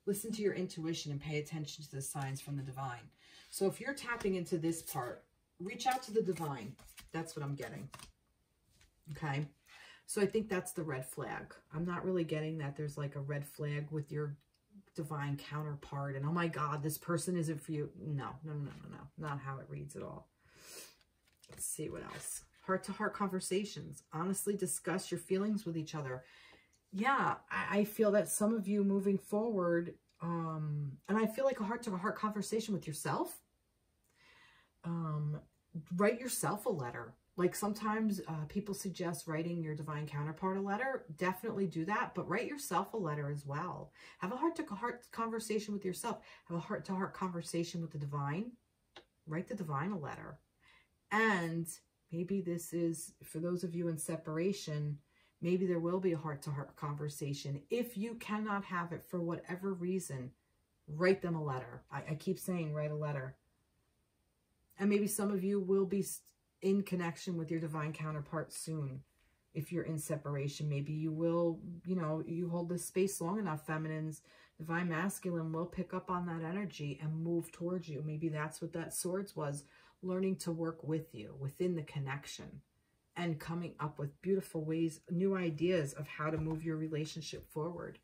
Listen to your intuition and pay attention to the signs from the divine. So if you're tapping into this part, reach out to the divine. That's what I'm getting. Okay. So I think that's the red flag. I'm not really getting that there's like a red flag with your divine counterpart and oh my God, this person isn't for you. No, no, no, no, no. Not how it reads at all. Let's see what else. Heart-to-heart conversations. Honestly discuss your feelings with each other. Yeah, I, I feel that some of you moving forward, um, and I feel like a heart-to-heart -heart conversation with yourself. Um, write yourself a letter like sometimes uh, people suggest writing your divine counterpart a letter. Definitely do that, but write yourself a letter as well. Have a heart-to-heart -heart conversation with yourself. Have a heart-to-heart -heart conversation with the divine. Write the divine a letter. And maybe this is, for those of you in separation, maybe there will be a heart-to-heart -heart conversation. If you cannot have it for whatever reason, write them a letter. I, I keep saying write a letter. And maybe some of you will be in connection with your divine counterpart soon. If you're in separation, maybe you will, you know, you hold this space long enough, feminines, divine masculine will pick up on that energy and move towards you. Maybe that's what that swords was, learning to work with you within the connection and coming up with beautiful ways, new ideas of how to move your relationship forward.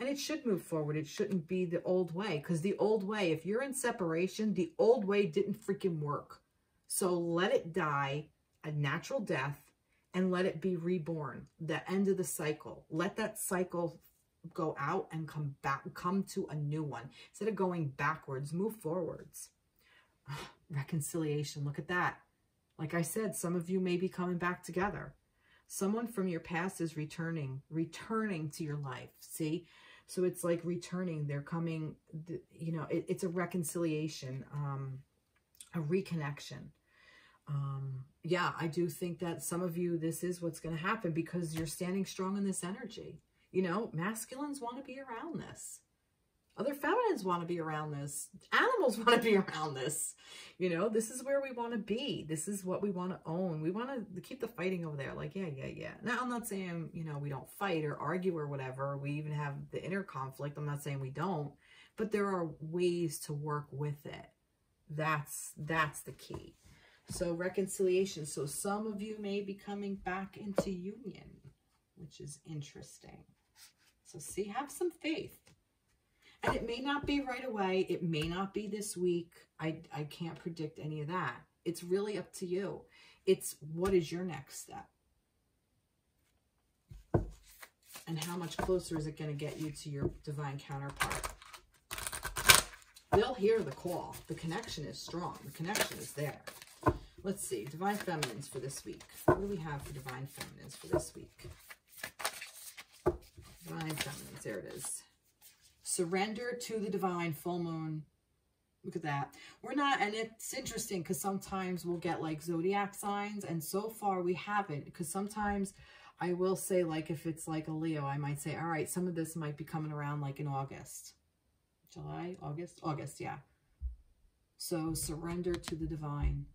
And it should move forward. It shouldn't be the old way because the old way, if you're in separation, the old way didn't freaking work. So let it die a natural death and let it be reborn, the end of the cycle. Let that cycle go out and come back, come to a new one. Instead of going backwards, move forwards. Reconciliation, look at that. Like I said, some of you may be coming back together. Someone from your past is returning, returning to your life. See? So it's like returning. They're coming, you know, it, it's a reconciliation, um, a reconnection. Um, yeah, I do think that some of you, this is what's going to happen because you're standing strong in this energy. You know, masculines want to be around this. Other feminines want to be around this. Animals want to be around this. You know, this is where we want to be. This is what we want to own. We want to keep the fighting over there. Like, yeah, yeah, yeah. Now, I'm not saying, you know, we don't fight or argue or whatever. We even have the inner conflict. I'm not saying we don't. But there are ways to work with it. That's, that's the key. So reconciliation. So some of you may be coming back into union, which is interesting. So see, have some faith. And it may not be right away. It may not be this week. I, I can't predict any of that. It's really up to you. It's what is your next step? And how much closer is it going to get you to your divine counterpart? They'll hear the call. The connection is strong. The connection is there. Let's see. Divine Feminines for this week. What do we have for Divine Feminines for this week? Divine Feminines. There it is. Surrender to the divine full moon. Look at that. We're not, and it's interesting because sometimes we'll get like zodiac signs, and so far we haven't because sometimes I will say like if it's like a Leo, I might say, all right, some of this might be coming around like in August. July, August, August, yeah. So surrender to the divine.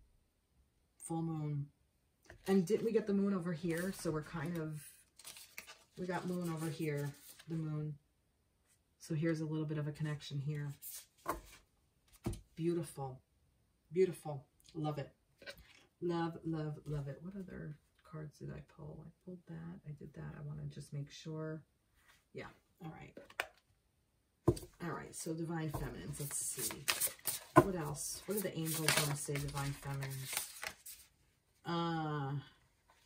Full moon. And didn't we get the moon over here? So we're kind of, we got moon over here, the moon. So here's a little bit of a connection here. Beautiful. Beautiful. Love it. Love, love, love it. What other cards did I pull? I pulled that. I did that. I want to just make sure. Yeah. All right. All right. So Divine Feminines. Let's see. What else? What do the angels want to say, Divine Feminines? Uh,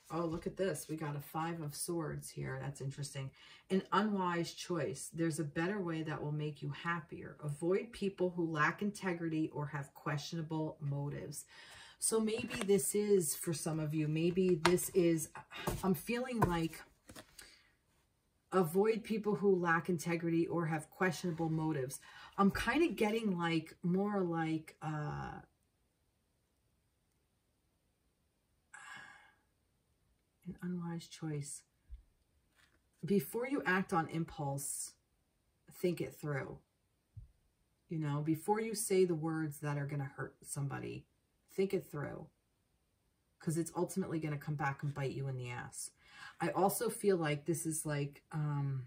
Oh, look at this. We got a five of swords here. That's interesting. An unwise choice. There's a better way that will make you happier. Avoid people who lack integrity or have questionable motives. So maybe this is for some of you. Maybe this is, I'm feeling like avoid people who lack integrity or have questionable motives. I'm kind of getting like more like, uh, an unwise choice. Before you act on impulse, think it through. You know, before you say the words that are going to hurt somebody, think it through. Because it's ultimately going to come back and bite you in the ass. I also feel like this is like, um,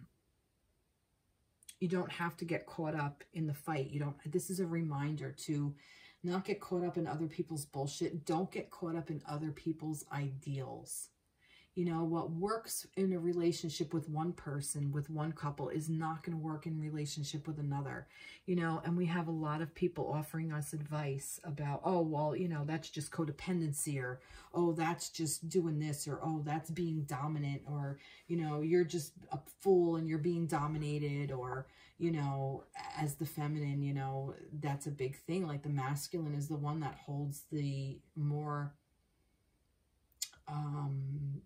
you don't have to get caught up in the fight. You don't, this is a reminder to not get caught up in other people's bullshit. Don't get caught up in other people's ideals. You know, what works in a relationship with one person, with one couple, is not going to work in relationship with another. You know, and we have a lot of people offering us advice about, oh, well, you know, that's just codependency or, oh, that's just doing this or, oh, that's being dominant or, you know, you're just a fool and you're being dominated or, you know, as the feminine, you know, that's a big thing. Like the masculine is the one that holds the more um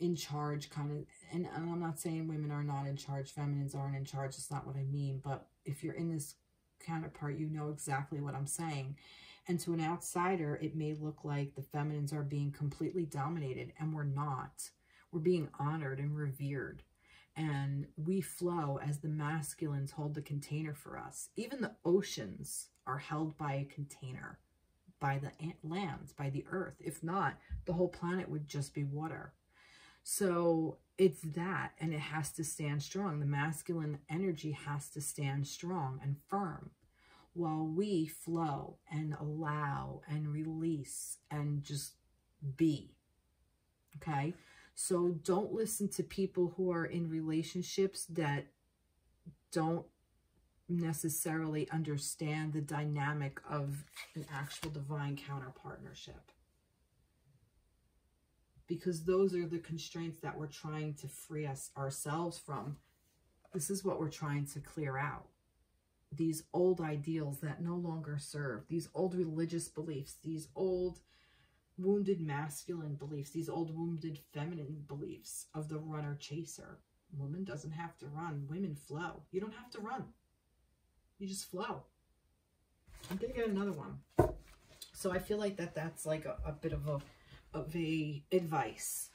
in charge kind of, and, and I'm not saying women are not in charge, feminines aren't in charge, it's not what I mean, but if you're in this counterpart, you know exactly what I'm saying. And to an outsider, it may look like the feminines are being completely dominated, and we're not. We're being honored and revered. And we flow as the masculines hold the container for us. Even the oceans are held by a container, by the lands, by the earth. If not, the whole planet would just be water. So it's that, and it has to stand strong. The masculine energy has to stand strong and firm while we flow and allow and release and just be. Okay? So don't listen to people who are in relationships that don't necessarily understand the dynamic of an actual divine counter partnership because those are the constraints that we're trying to free us ourselves from. This is what we're trying to clear out. These old ideals that no longer serve, these old religious beliefs, these old wounded masculine beliefs, these old wounded feminine beliefs of the runner chaser. woman doesn't have to run. Women flow. You don't have to run. You just flow. I'm going to get another one. So I feel like that that's like a, a bit of a, of a advice.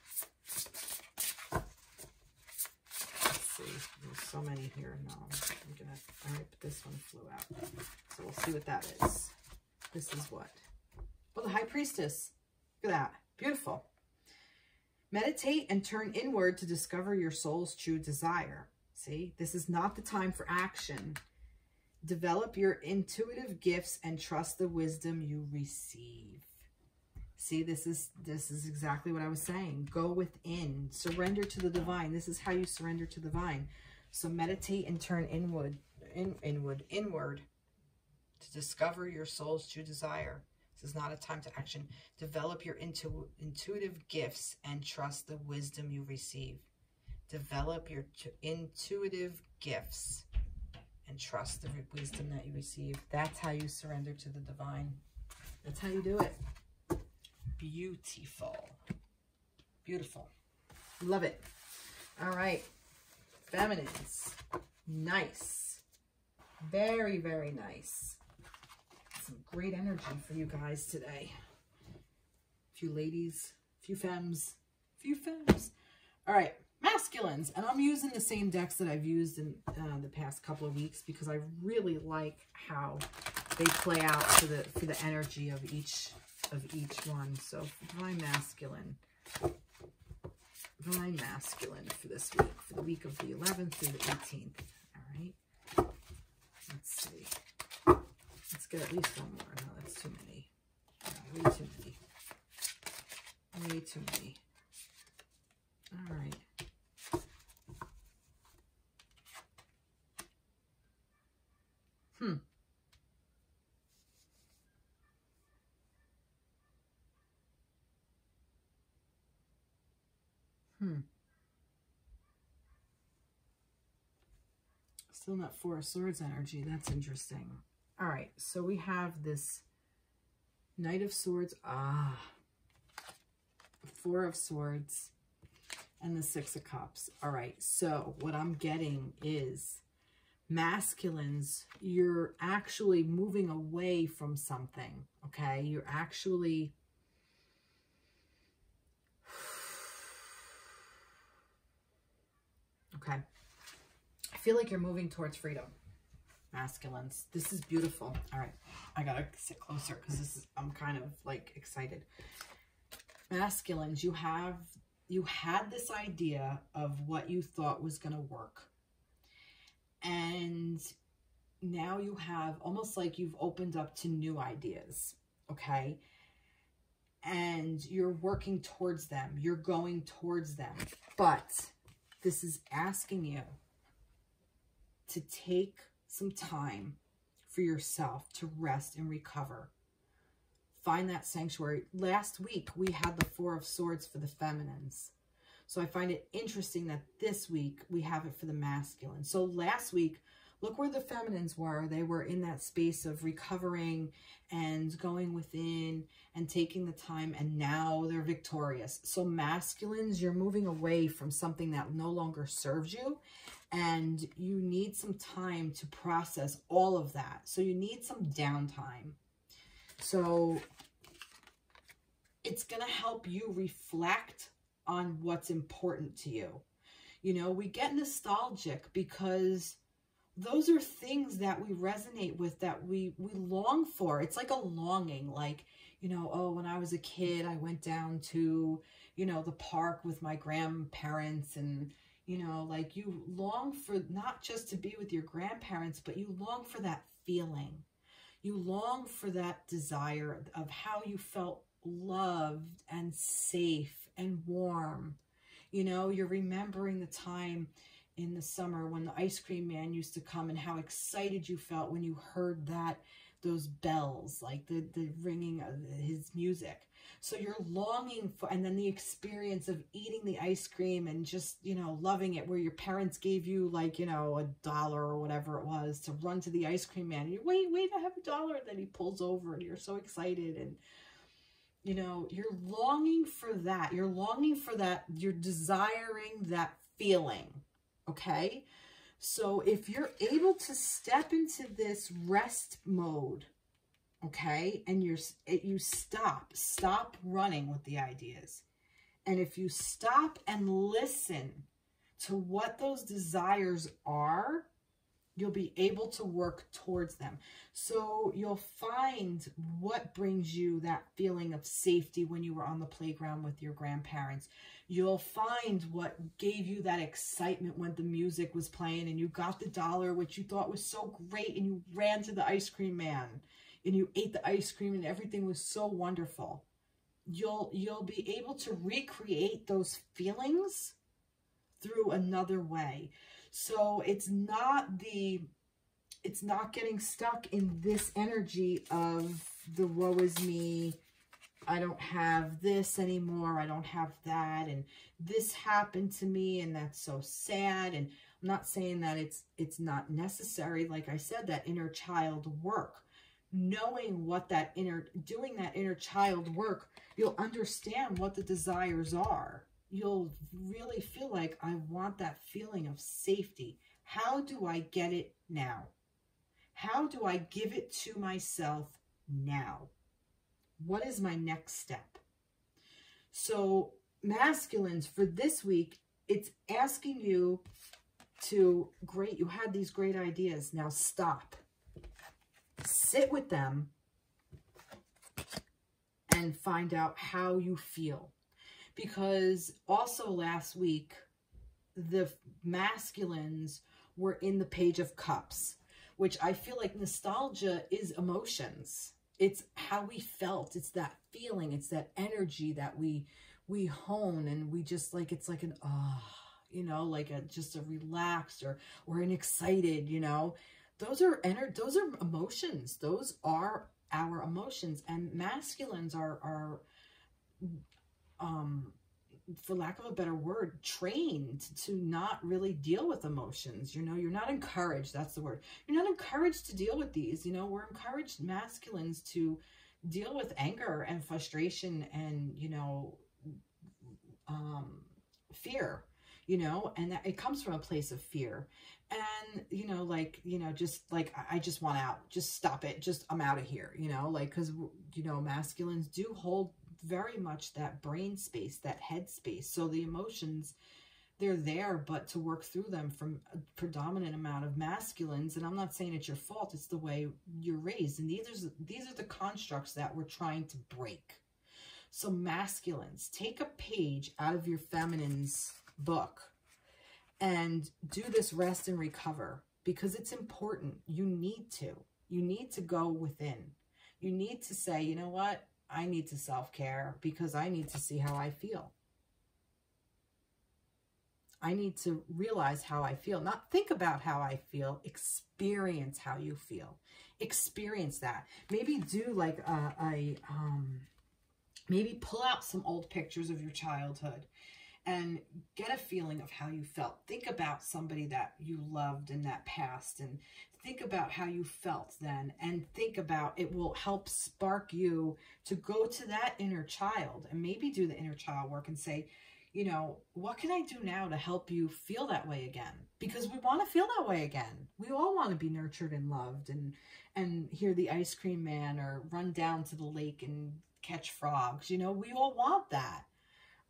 Let's see. There's so many here. No, I'm to, all right, but this one flew out. So we'll see what that is. This is what? Well, the High Priestess. Look at that. Beautiful. Meditate and turn inward to discover your soul's true desire. See, this is not the time for action. Develop your intuitive gifts and trust the wisdom you receive. See, this is this is exactly what I was saying. Go within, surrender to the divine. This is how you surrender to the divine. So meditate and turn inward, in, inward, inward to discover your soul's true desire. This is not a time to action. Develop your intu intuitive gifts and trust the wisdom you receive. Develop your intuitive gifts and trust the wisdom that you receive. That's how you surrender to the divine. That's how you do it. Beautiful. Beautiful. Love it. All right. Feminines. Nice. Very, very nice some great energy for you guys today. A few ladies, a few femmes, a few femmes. All right, masculines. And I'm using the same decks that I've used in uh, the past couple of weeks because I really like how they play out for the for the energy of each of each one. So my masculine. my masculine for this week, for the week of the 11th through the 18th. All right. Let's see Let's get at least one more. No, that's too many. No, way too many. Way too many. All right. Hmm. Hmm. Still not Four of Swords energy. That's interesting. All right, so we have this Knight of Swords, ah, Four of Swords, and the Six of Cups. All right, so what I'm getting is masculines, you're actually moving away from something, okay? You're actually... Okay. I feel like you're moving towards freedom masculines. This is beautiful. All right, I gotta sit closer because this is, I'm kind of like excited. Masculines, you have, you had this idea of what you thought was gonna work. And now you have almost like you've opened up to new ideas, okay? And you're working towards them. You're going towards them. But this is asking you to take some time for yourself to rest and recover. Find that sanctuary. Last week, we had the Four of Swords for the feminines. So I find it interesting that this week we have it for the masculine. So last week, look where the feminines were. They were in that space of recovering and going within and taking the time and now they're victorious. So masculines, you're moving away from something that no longer serves you and you need some time to process all of that. So you need some downtime. So it's going to help you reflect on what's important to you. You know, we get nostalgic because those are things that we resonate with, that we, we long for. It's like a longing, like, you know, oh, when I was a kid, I went down to, you know, the park with my grandparents and, you know, like you long for not just to be with your grandparents, but you long for that feeling. You long for that desire of how you felt loved and safe and warm. You know, you're remembering the time in the summer when the ice cream man used to come and how excited you felt when you heard that, those bells, like the, the ringing of his music. So you're longing for, and then the experience of eating the ice cream and just, you know, loving it where your parents gave you like, you know, a dollar or whatever it was to run to the ice cream man. And you wait, wait, I have a dollar. And then he pulls over and you're so excited. And, you know, you're longing for that. You're longing for that. You're desiring that feeling. Okay? So if you're able to step into this rest mode, okay, and you're you stop, stop running with the ideas. And if you stop and listen to what those desires are, you'll be able to work towards them. So you'll find what brings you that feeling of safety when you were on the playground with your grandparents. You'll find what gave you that excitement when the music was playing and you got the dollar, which you thought was so great, and you ran to the ice cream man and you ate the ice cream and everything was so wonderful. You'll you'll be able to recreate those feelings through another way. So it's not the, it's not getting stuck in this energy of the woe is me, I don't have this anymore, I don't have that, and this happened to me, and that's so sad, and I'm not saying that it's it's not necessary, like I said, that inner child work. Knowing what that inner, doing that inner child work, you'll understand what the desires are you'll really feel like I want that feeling of safety. How do I get it now? How do I give it to myself now? What is my next step? So masculines for this week, it's asking you to, great, you had these great ideas. Now stop. Sit with them and find out how you feel because also last week, the masculines were in the Page of Cups, which I feel like nostalgia is emotions. It's how we felt. It's that feeling. It's that energy that we we hone and we just like, it's like an, ah, oh, you know, like a, just a relaxed or, or an excited, you know, those are, ener those are emotions. Those are our emotions and masculines are, are um, for lack of a better word, trained to not really deal with emotions. You know, you're not encouraged. That's the word. You're not encouraged to deal with these. You know, we're encouraged masculines to deal with anger and frustration and, you know, um, fear, you know, and that, it comes from a place of fear. And, you know, like, you know, just like, I just want out, just stop it. Just, I'm out of here, you know, like, cause, you know, masculines do hold very much that brain space, that head space. So the emotions, they're there, but to work through them from a predominant amount of masculines, and I'm not saying it's your fault, it's the way you're raised. And these are, these are the constructs that we're trying to break. So masculines, take a page out of your feminine's book and do this rest and recover because it's important. You need to. You need to go within. You need to say, you know what? I need to self-care because I need to see how I feel. I need to realize how I feel, not think about how I feel, experience how you feel. Experience that. Maybe do like a, a um, maybe pull out some old pictures of your childhood and get a feeling of how you felt. Think about somebody that you loved in that past and think about how you felt then and think about it will help spark you to go to that inner child and maybe do the inner child work and say, you know, what can I do now to help you feel that way again? Because we want to feel that way again. We all want to be nurtured and loved and and hear the ice cream man or run down to the lake and catch frogs. You know, we all want that.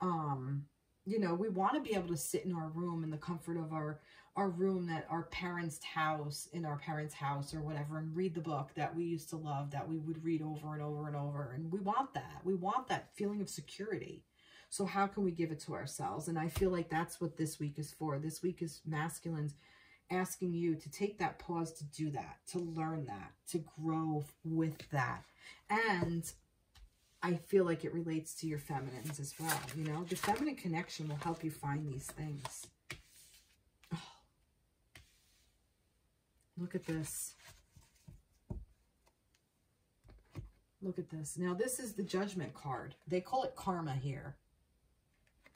Um, you know, we want to be able to sit in our room in the comfort of our our room that our parents' house in our parents' house or whatever and read the book that we used to love that we would read over and over and over. And we want that. We want that feeling of security. So how can we give it to ourselves? And i feel like that's what this week is for. This week is masculines asking you to take that pause to do that to learn that to grow with that. And I feel like it relates to your feminines as well. You know, the feminine connection will help you find these things. Oh. Look at this. Look at this. Now, this is the judgment card. They call it karma here.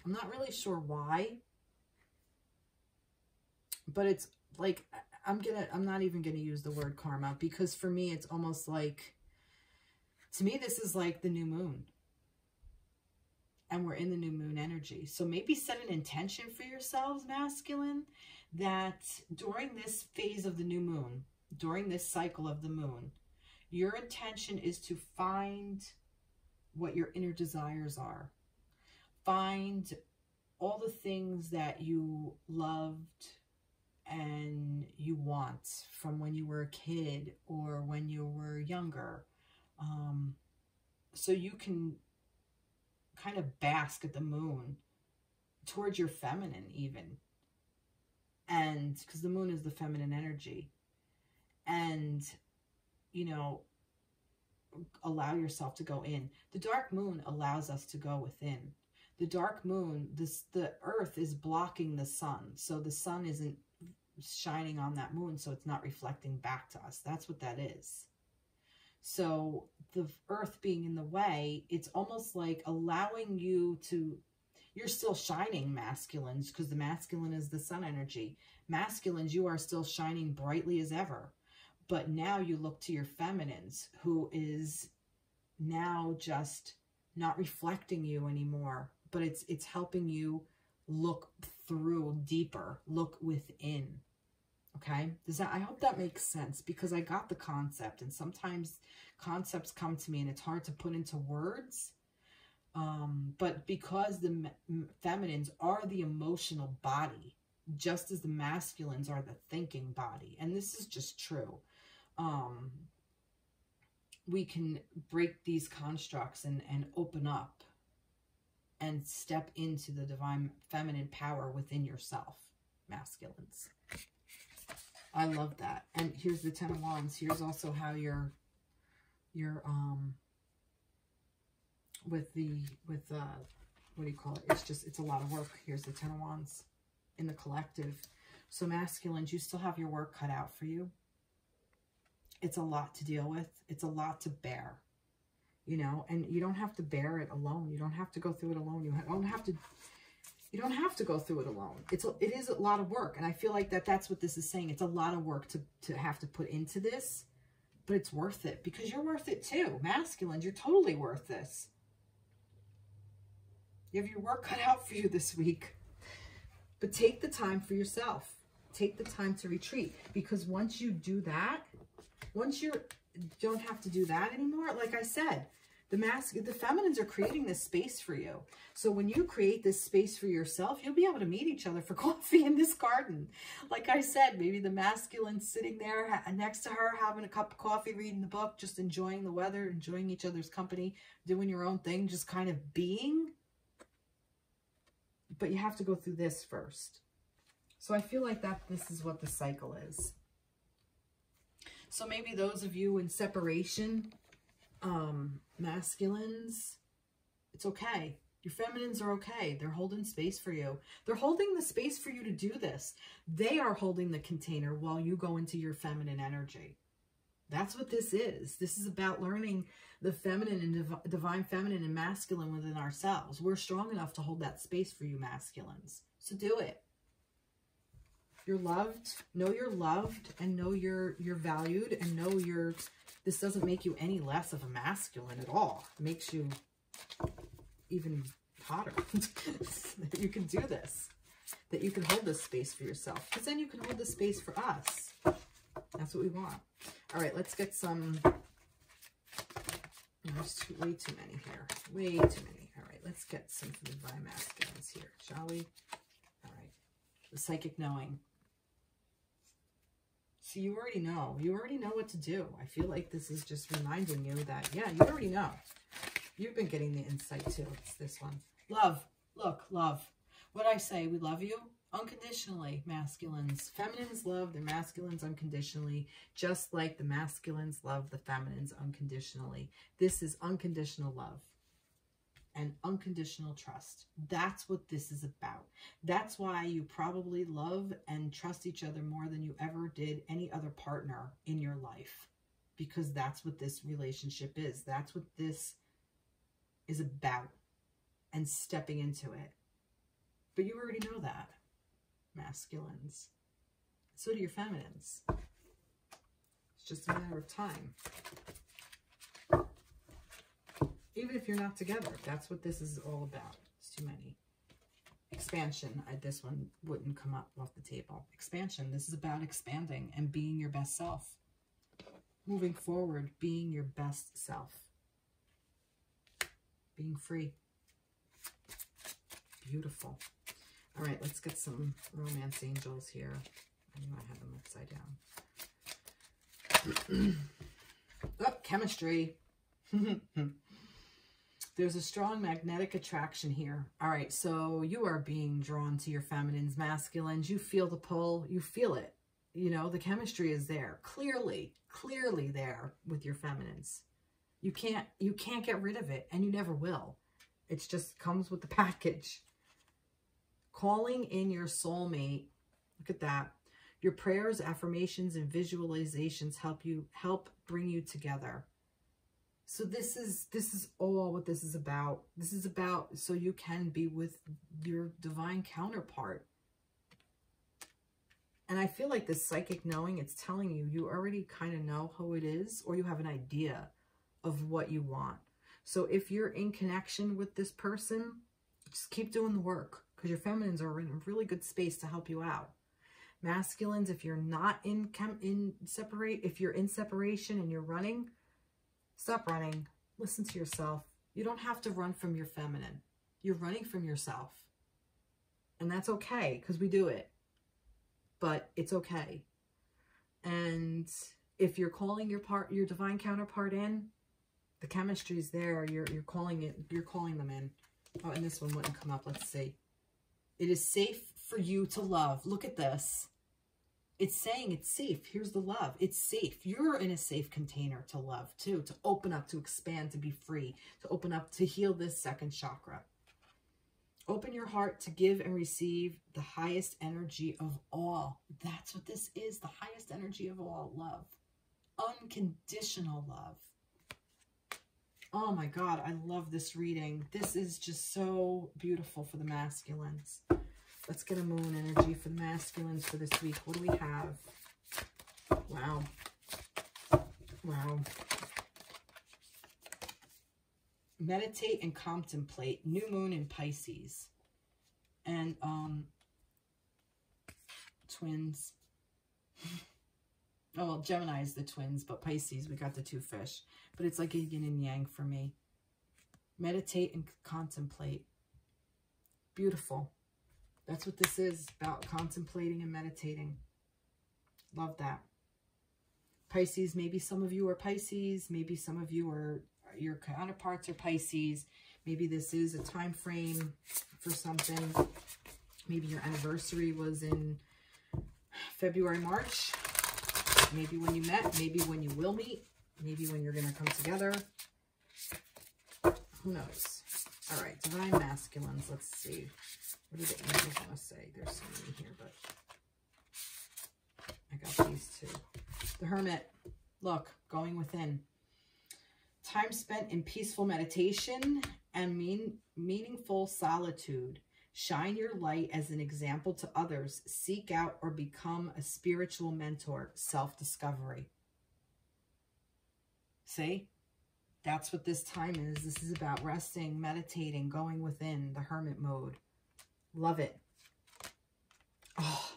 I'm not really sure why. But it's like, I'm gonna, I'm not even gonna use the word karma because for me, it's almost like to me, this is like the new moon. And we're in the new moon energy. So maybe set an intention for yourselves, masculine, that during this phase of the new moon, during this cycle of the moon, your intention is to find what your inner desires are. Find all the things that you loved and you want from when you were a kid or when you were younger. Um, so you can kind of bask at the moon towards your feminine even. And because the moon is the feminine energy. And, you know, allow yourself to go in. The dark moon allows us to go within. The dark moon, this the earth is blocking the sun. So the sun isn't shining on that moon, so it's not reflecting back to us. That's what that is. So the earth being in the way, it's almost like allowing you to, you're still shining masculines because the masculine is the sun energy. Masculines, you are still shining brightly as ever. But now you look to your feminines who is now just not reflecting you anymore, but it's it's helping you look through deeper, look within. Okay? Does that I hope that makes sense because I got the concept and sometimes concepts come to me and it's hard to put into words. Um, but because the feminines are the emotional body, just as the masculines are the thinking body, and this is just true um, we can break these constructs and, and open up and step into the divine feminine power within yourself, masculines. I love that. And here's the Ten of Wands. Here's also how you're, you're, um, with the, with, uh, what do you call it? It's just, it's a lot of work. Here's the Ten of Wands in the collective. So masculines, you still have your work cut out for you it's a lot to deal with. It's a lot to bear, you know, and you don't have to bear it alone. You don't have to go through it alone. You don't have to, you don't have to go through it alone. It's, a, it is a lot of work. And I feel like that that's what this is saying. It's a lot of work to, to have to put into this, but it's worth it because you're worth it too. Masculine, you're totally worth this. You have your work cut out for you this week. But take the time for yourself. Take the time to retreat because once you do that, once you don't have to do that anymore, like I said, the mask, the feminines are creating this space for you. So when you create this space for yourself, you'll be able to meet each other for coffee in this garden. Like I said, maybe the masculine sitting there next to her, having a cup of coffee, reading the book, just enjoying the weather, enjoying each other's company, doing your own thing, just kind of being. But you have to go through this first. So I feel like that this is what the cycle is. So maybe those of you in separation, um, masculines, it's okay. Your feminines are okay. They're holding space for you. They're holding the space for you to do this. They are holding the container while you go into your feminine energy. That's what this is. This is about learning the feminine and div divine feminine and masculine within ourselves. We're strong enough to hold that space for you masculines. So do it. You're loved. Know you're loved and know you're you're valued and know you're this doesn't make you any less of a masculine at all. It makes you even hotter. that you can do this. That you can hold this space for yourself. Because then you can hold this space for us. That's what we want. All right, let's get some... Oh, there's too, way too many here. Way too many. All right, let's get some from the Divine Masculines here, shall we? All right. The Psychic Knowing. So you already know. You already know what to do. I feel like this is just reminding you that, yeah, you already know. You've been getting the insight too. It's this one. Love. Look, love. What I say, we love you unconditionally, masculines. Feminines love their masculines unconditionally, just like the masculines love the feminines unconditionally. This is unconditional love and unconditional trust. That's what this is about. That's why you probably love and trust each other more than you ever did any other partner in your life. Because that's what this relationship is. That's what this is about. And stepping into it. But you already know that, masculines. So do your feminines. It's just a matter of time even if you're not together. That's what this is all about. It's too many. expansion. I, this one wouldn't come up off the table. Expansion. This is about expanding and being your best self. Moving forward, being your best self. Being free. Beautiful. All right, let's get some romance angels here. I knew I had them upside down. oh, chemistry. There's a strong magnetic attraction here. All right, so you are being drawn to your feminines, masculines. You feel the pull. You feel it. You know, the chemistry is there. Clearly, clearly there with your feminines. You can't, you can't get rid of it, and you never will. It just comes with the package. Calling in your soulmate. Look at that. Your prayers, affirmations, and visualizations help you help bring you together. So this is this is all what this is about. This is about so you can be with your divine counterpart. And I feel like this psychic knowing, it's telling you, you already kind of know who it is or you have an idea of what you want. So if you're in connection with this person, just keep doing the work because your feminines are in a really good space to help you out. Masculines, if you're not in in separate, if you're in separation and you're running, stop running. Listen to yourself. You don't have to run from your feminine. You're running from yourself. And that's okay because we do it. But it's okay. And if you're calling your part your divine counterpart in, the chemistry's there. You're you're calling it you're calling them in. Oh, and this one wouldn't come up. Let's see. It is safe for you to love. Look at this. It's saying it's safe. Here's the love. It's safe. You're in a safe container to love too, to open up, to expand, to be free, to open up, to heal this second chakra. Open your heart to give and receive the highest energy of all. That's what this is, the highest energy of all, love. Unconditional love. Oh my God, I love this reading. This is just so beautiful for the masculines. Let's get a moon energy for the masculines for this week. What do we have? Wow. Wow. Meditate and contemplate. New moon in Pisces. And um twins. oh, well, Gemini is the twins, but Pisces, we got the two fish. But it's like a yin and yang for me. Meditate and contemplate. Beautiful. That's what this is about contemplating and meditating. Love that. Pisces, maybe some of you are Pisces. Maybe some of you are, your counterparts are Pisces. Maybe this is a time frame for something. Maybe your anniversary was in February, March. Maybe when you met. Maybe when you will meet. Maybe when you're going to come together. Who knows? All right, Divine Masculines. Let's see. What do the want to say? There's so many here, but I got these two. The Hermit. Look, going within. Time spent in peaceful meditation and mean, meaningful solitude. Shine your light as an example to others. Seek out or become a spiritual mentor. Self-discovery. See? That's what this time is. This is about resting, meditating, going within the hermit mode. Love it. Oh,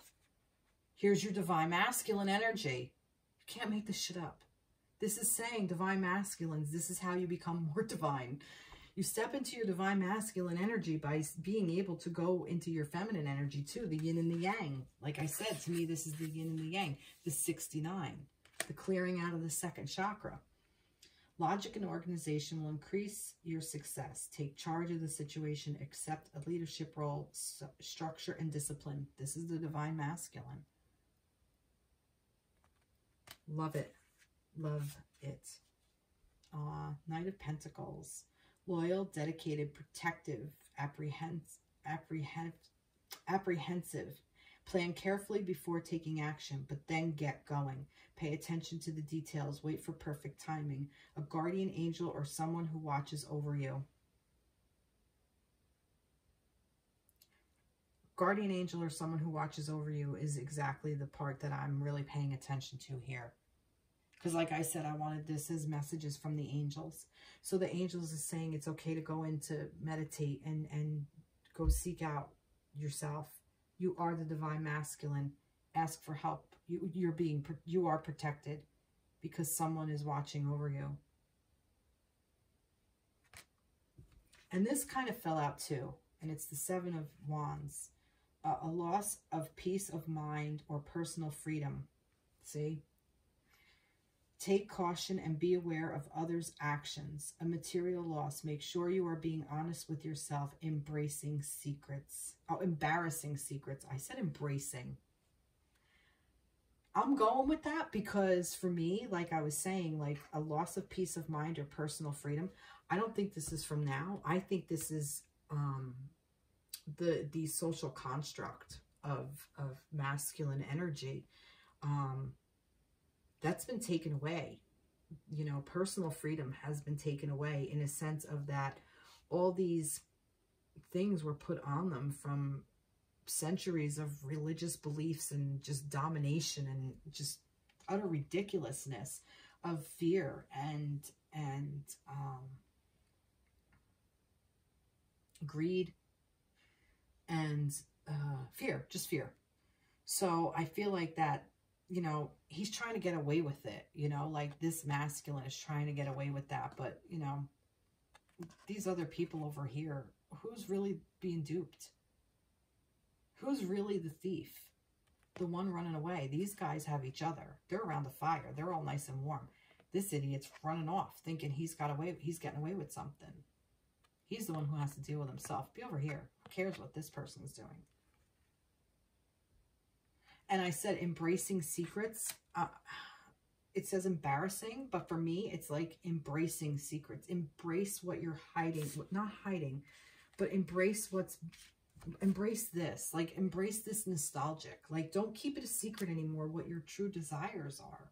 here's your divine masculine energy. You can't make this shit up. This is saying divine masculines. This is how you become more divine. You step into your divine masculine energy by being able to go into your feminine energy too, the yin and the yang. Like I said, to me, this is the yin and the yang, the 69, the clearing out of the second chakra. Logic and organization will increase your success. Take charge of the situation. Accept a leadership role, structure, and discipline. This is the divine masculine. Love it. Love it. Uh, Knight of Pentacles. Loyal, dedicated, protective, apprehend, apprehensive. Plan carefully before taking action, but then get going. Pay attention to the details. Wait for perfect timing. A guardian angel or someone who watches over you. Guardian angel or someone who watches over you is exactly the part that I'm really paying attention to here. Because like I said, I wanted this as messages from the angels. So the angels is saying it's okay to go in to meditate and, and go seek out yourself. You are the divine masculine. Ask for help. You, you're being, you are protected because someone is watching over you. And this kind of fell out too. And it's the Seven of Wands. Uh, a loss of peace of mind or personal freedom. See? Take caution and be aware of others' actions. A material loss. Make sure you are being honest with yourself, embracing secrets. Oh, embarrassing secrets. I said embracing. I'm going with that because for me, like I was saying, like a loss of peace of mind or personal freedom, I don't think this is from now. I think this is um, the the social construct of of masculine energy. Um, that's been taken away. You know, personal freedom has been taken away in a sense of that all these things were put on them from centuries of religious beliefs and just domination and just utter ridiculousness of fear and and um, greed and uh, fear, just fear. So I feel like that you know, he's trying to get away with it, you know, like this masculine is trying to get away with that. But, you know, these other people over here, who's really being duped? Who's really the thief? The one running away. These guys have each other. They're around the fire. They're all nice and warm. This idiot's running off thinking he's got away, he's getting away with something. He's the one who has to deal with himself. Be over here. Who cares what this person's doing? And I said embracing secrets. Uh, it says embarrassing, but for me, it's like embracing secrets. Embrace what you're hiding. Not hiding, but embrace what's embrace this like embrace this nostalgic like don't keep it a secret anymore what your true desires are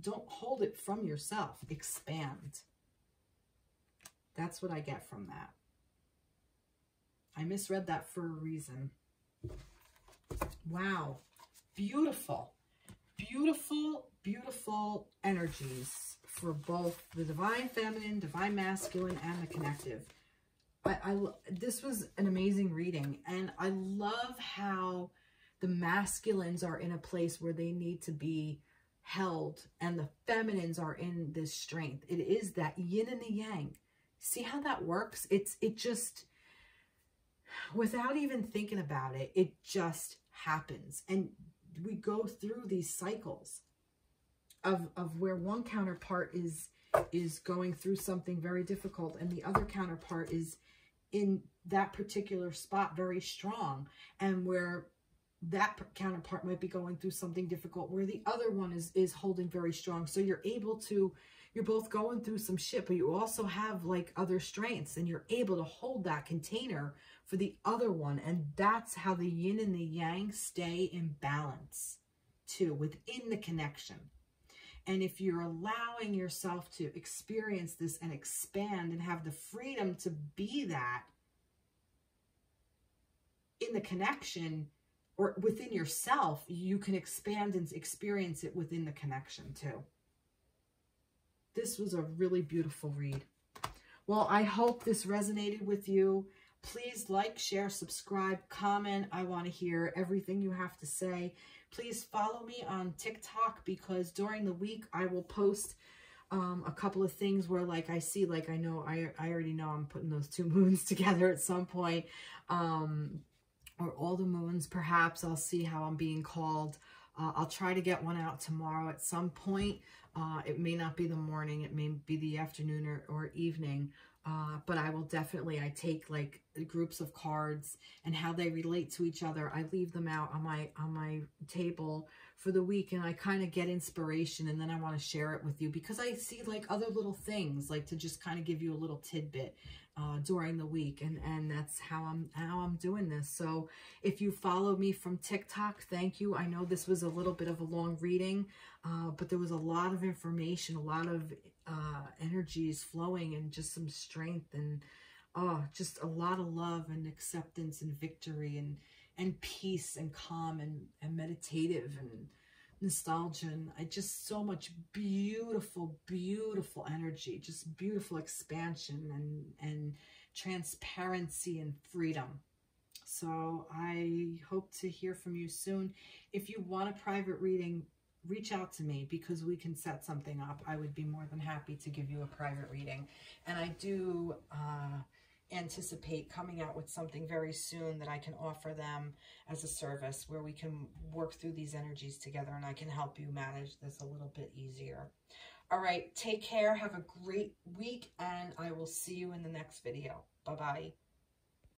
don't hold it from yourself expand that's what i get from that i misread that for a reason Wow. Beautiful. Beautiful, beautiful energies for both the divine feminine, divine masculine, and the connective. I, I this was an amazing reading, and I love how the masculines are in a place where they need to be held, and the feminines are in this strength. It is that yin and the yang. See how that works? It's it just without even thinking about it, it just happens. And we go through these cycles of, of where one counterpart is is going through something very difficult and the other counterpart is in that particular spot very strong and where that counterpart might be going through something difficult where the other one is is holding very strong so you're able to you're both going through some shit but you also have like other strengths and you're able to hold that container for the other one. And that's how the yin and the yang stay in balance too, within the connection. And if you're allowing yourself to experience this and expand and have the freedom to be that in the connection or within yourself, you can expand and experience it within the connection too. This was a really beautiful read. Well, I hope this resonated with you. Please like, share, subscribe, comment. I want to hear everything you have to say. Please follow me on TikTok because during the week I will post um, a couple of things where like I see, like I know, I, I already know I'm putting those two moons together at some point. Um, or all the moons, perhaps. I'll see how I'm being called. Uh, I'll try to get one out tomorrow at some point. Uh, it may not be the morning. It may be the afternoon or, or evening. Uh, but I will definitely, I take like groups of cards and how they relate to each other. I leave them out on my, on my table for the week and I kind of get inspiration and then I want to share it with you because I see like other little things like to just kind of give you a little tidbit uh, during the week and, and that's how I'm, how I'm doing this. So if you follow me from TikTok, thank you. I know this was a little bit of a long reading, uh, but there was a lot of information, a lot of uh, energies flowing and just some strength and oh, just a lot of love and acceptance and victory and and peace and calm and, and meditative and nostalgia and I just so much beautiful, beautiful energy, just beautiful expansion and, and transparency and freedom. So I hope to hear from you soon. If you want a private reading, reach out to me because we can set something up. I would be more than happy to give you a private reading. And I do uh, anticipate coming out with something very soon that I can offer them as a service where we can work through these energies together and I can help you manage this a little bit easier. All right, take care. Have a great week and I will see you in the next video. Bye-bye.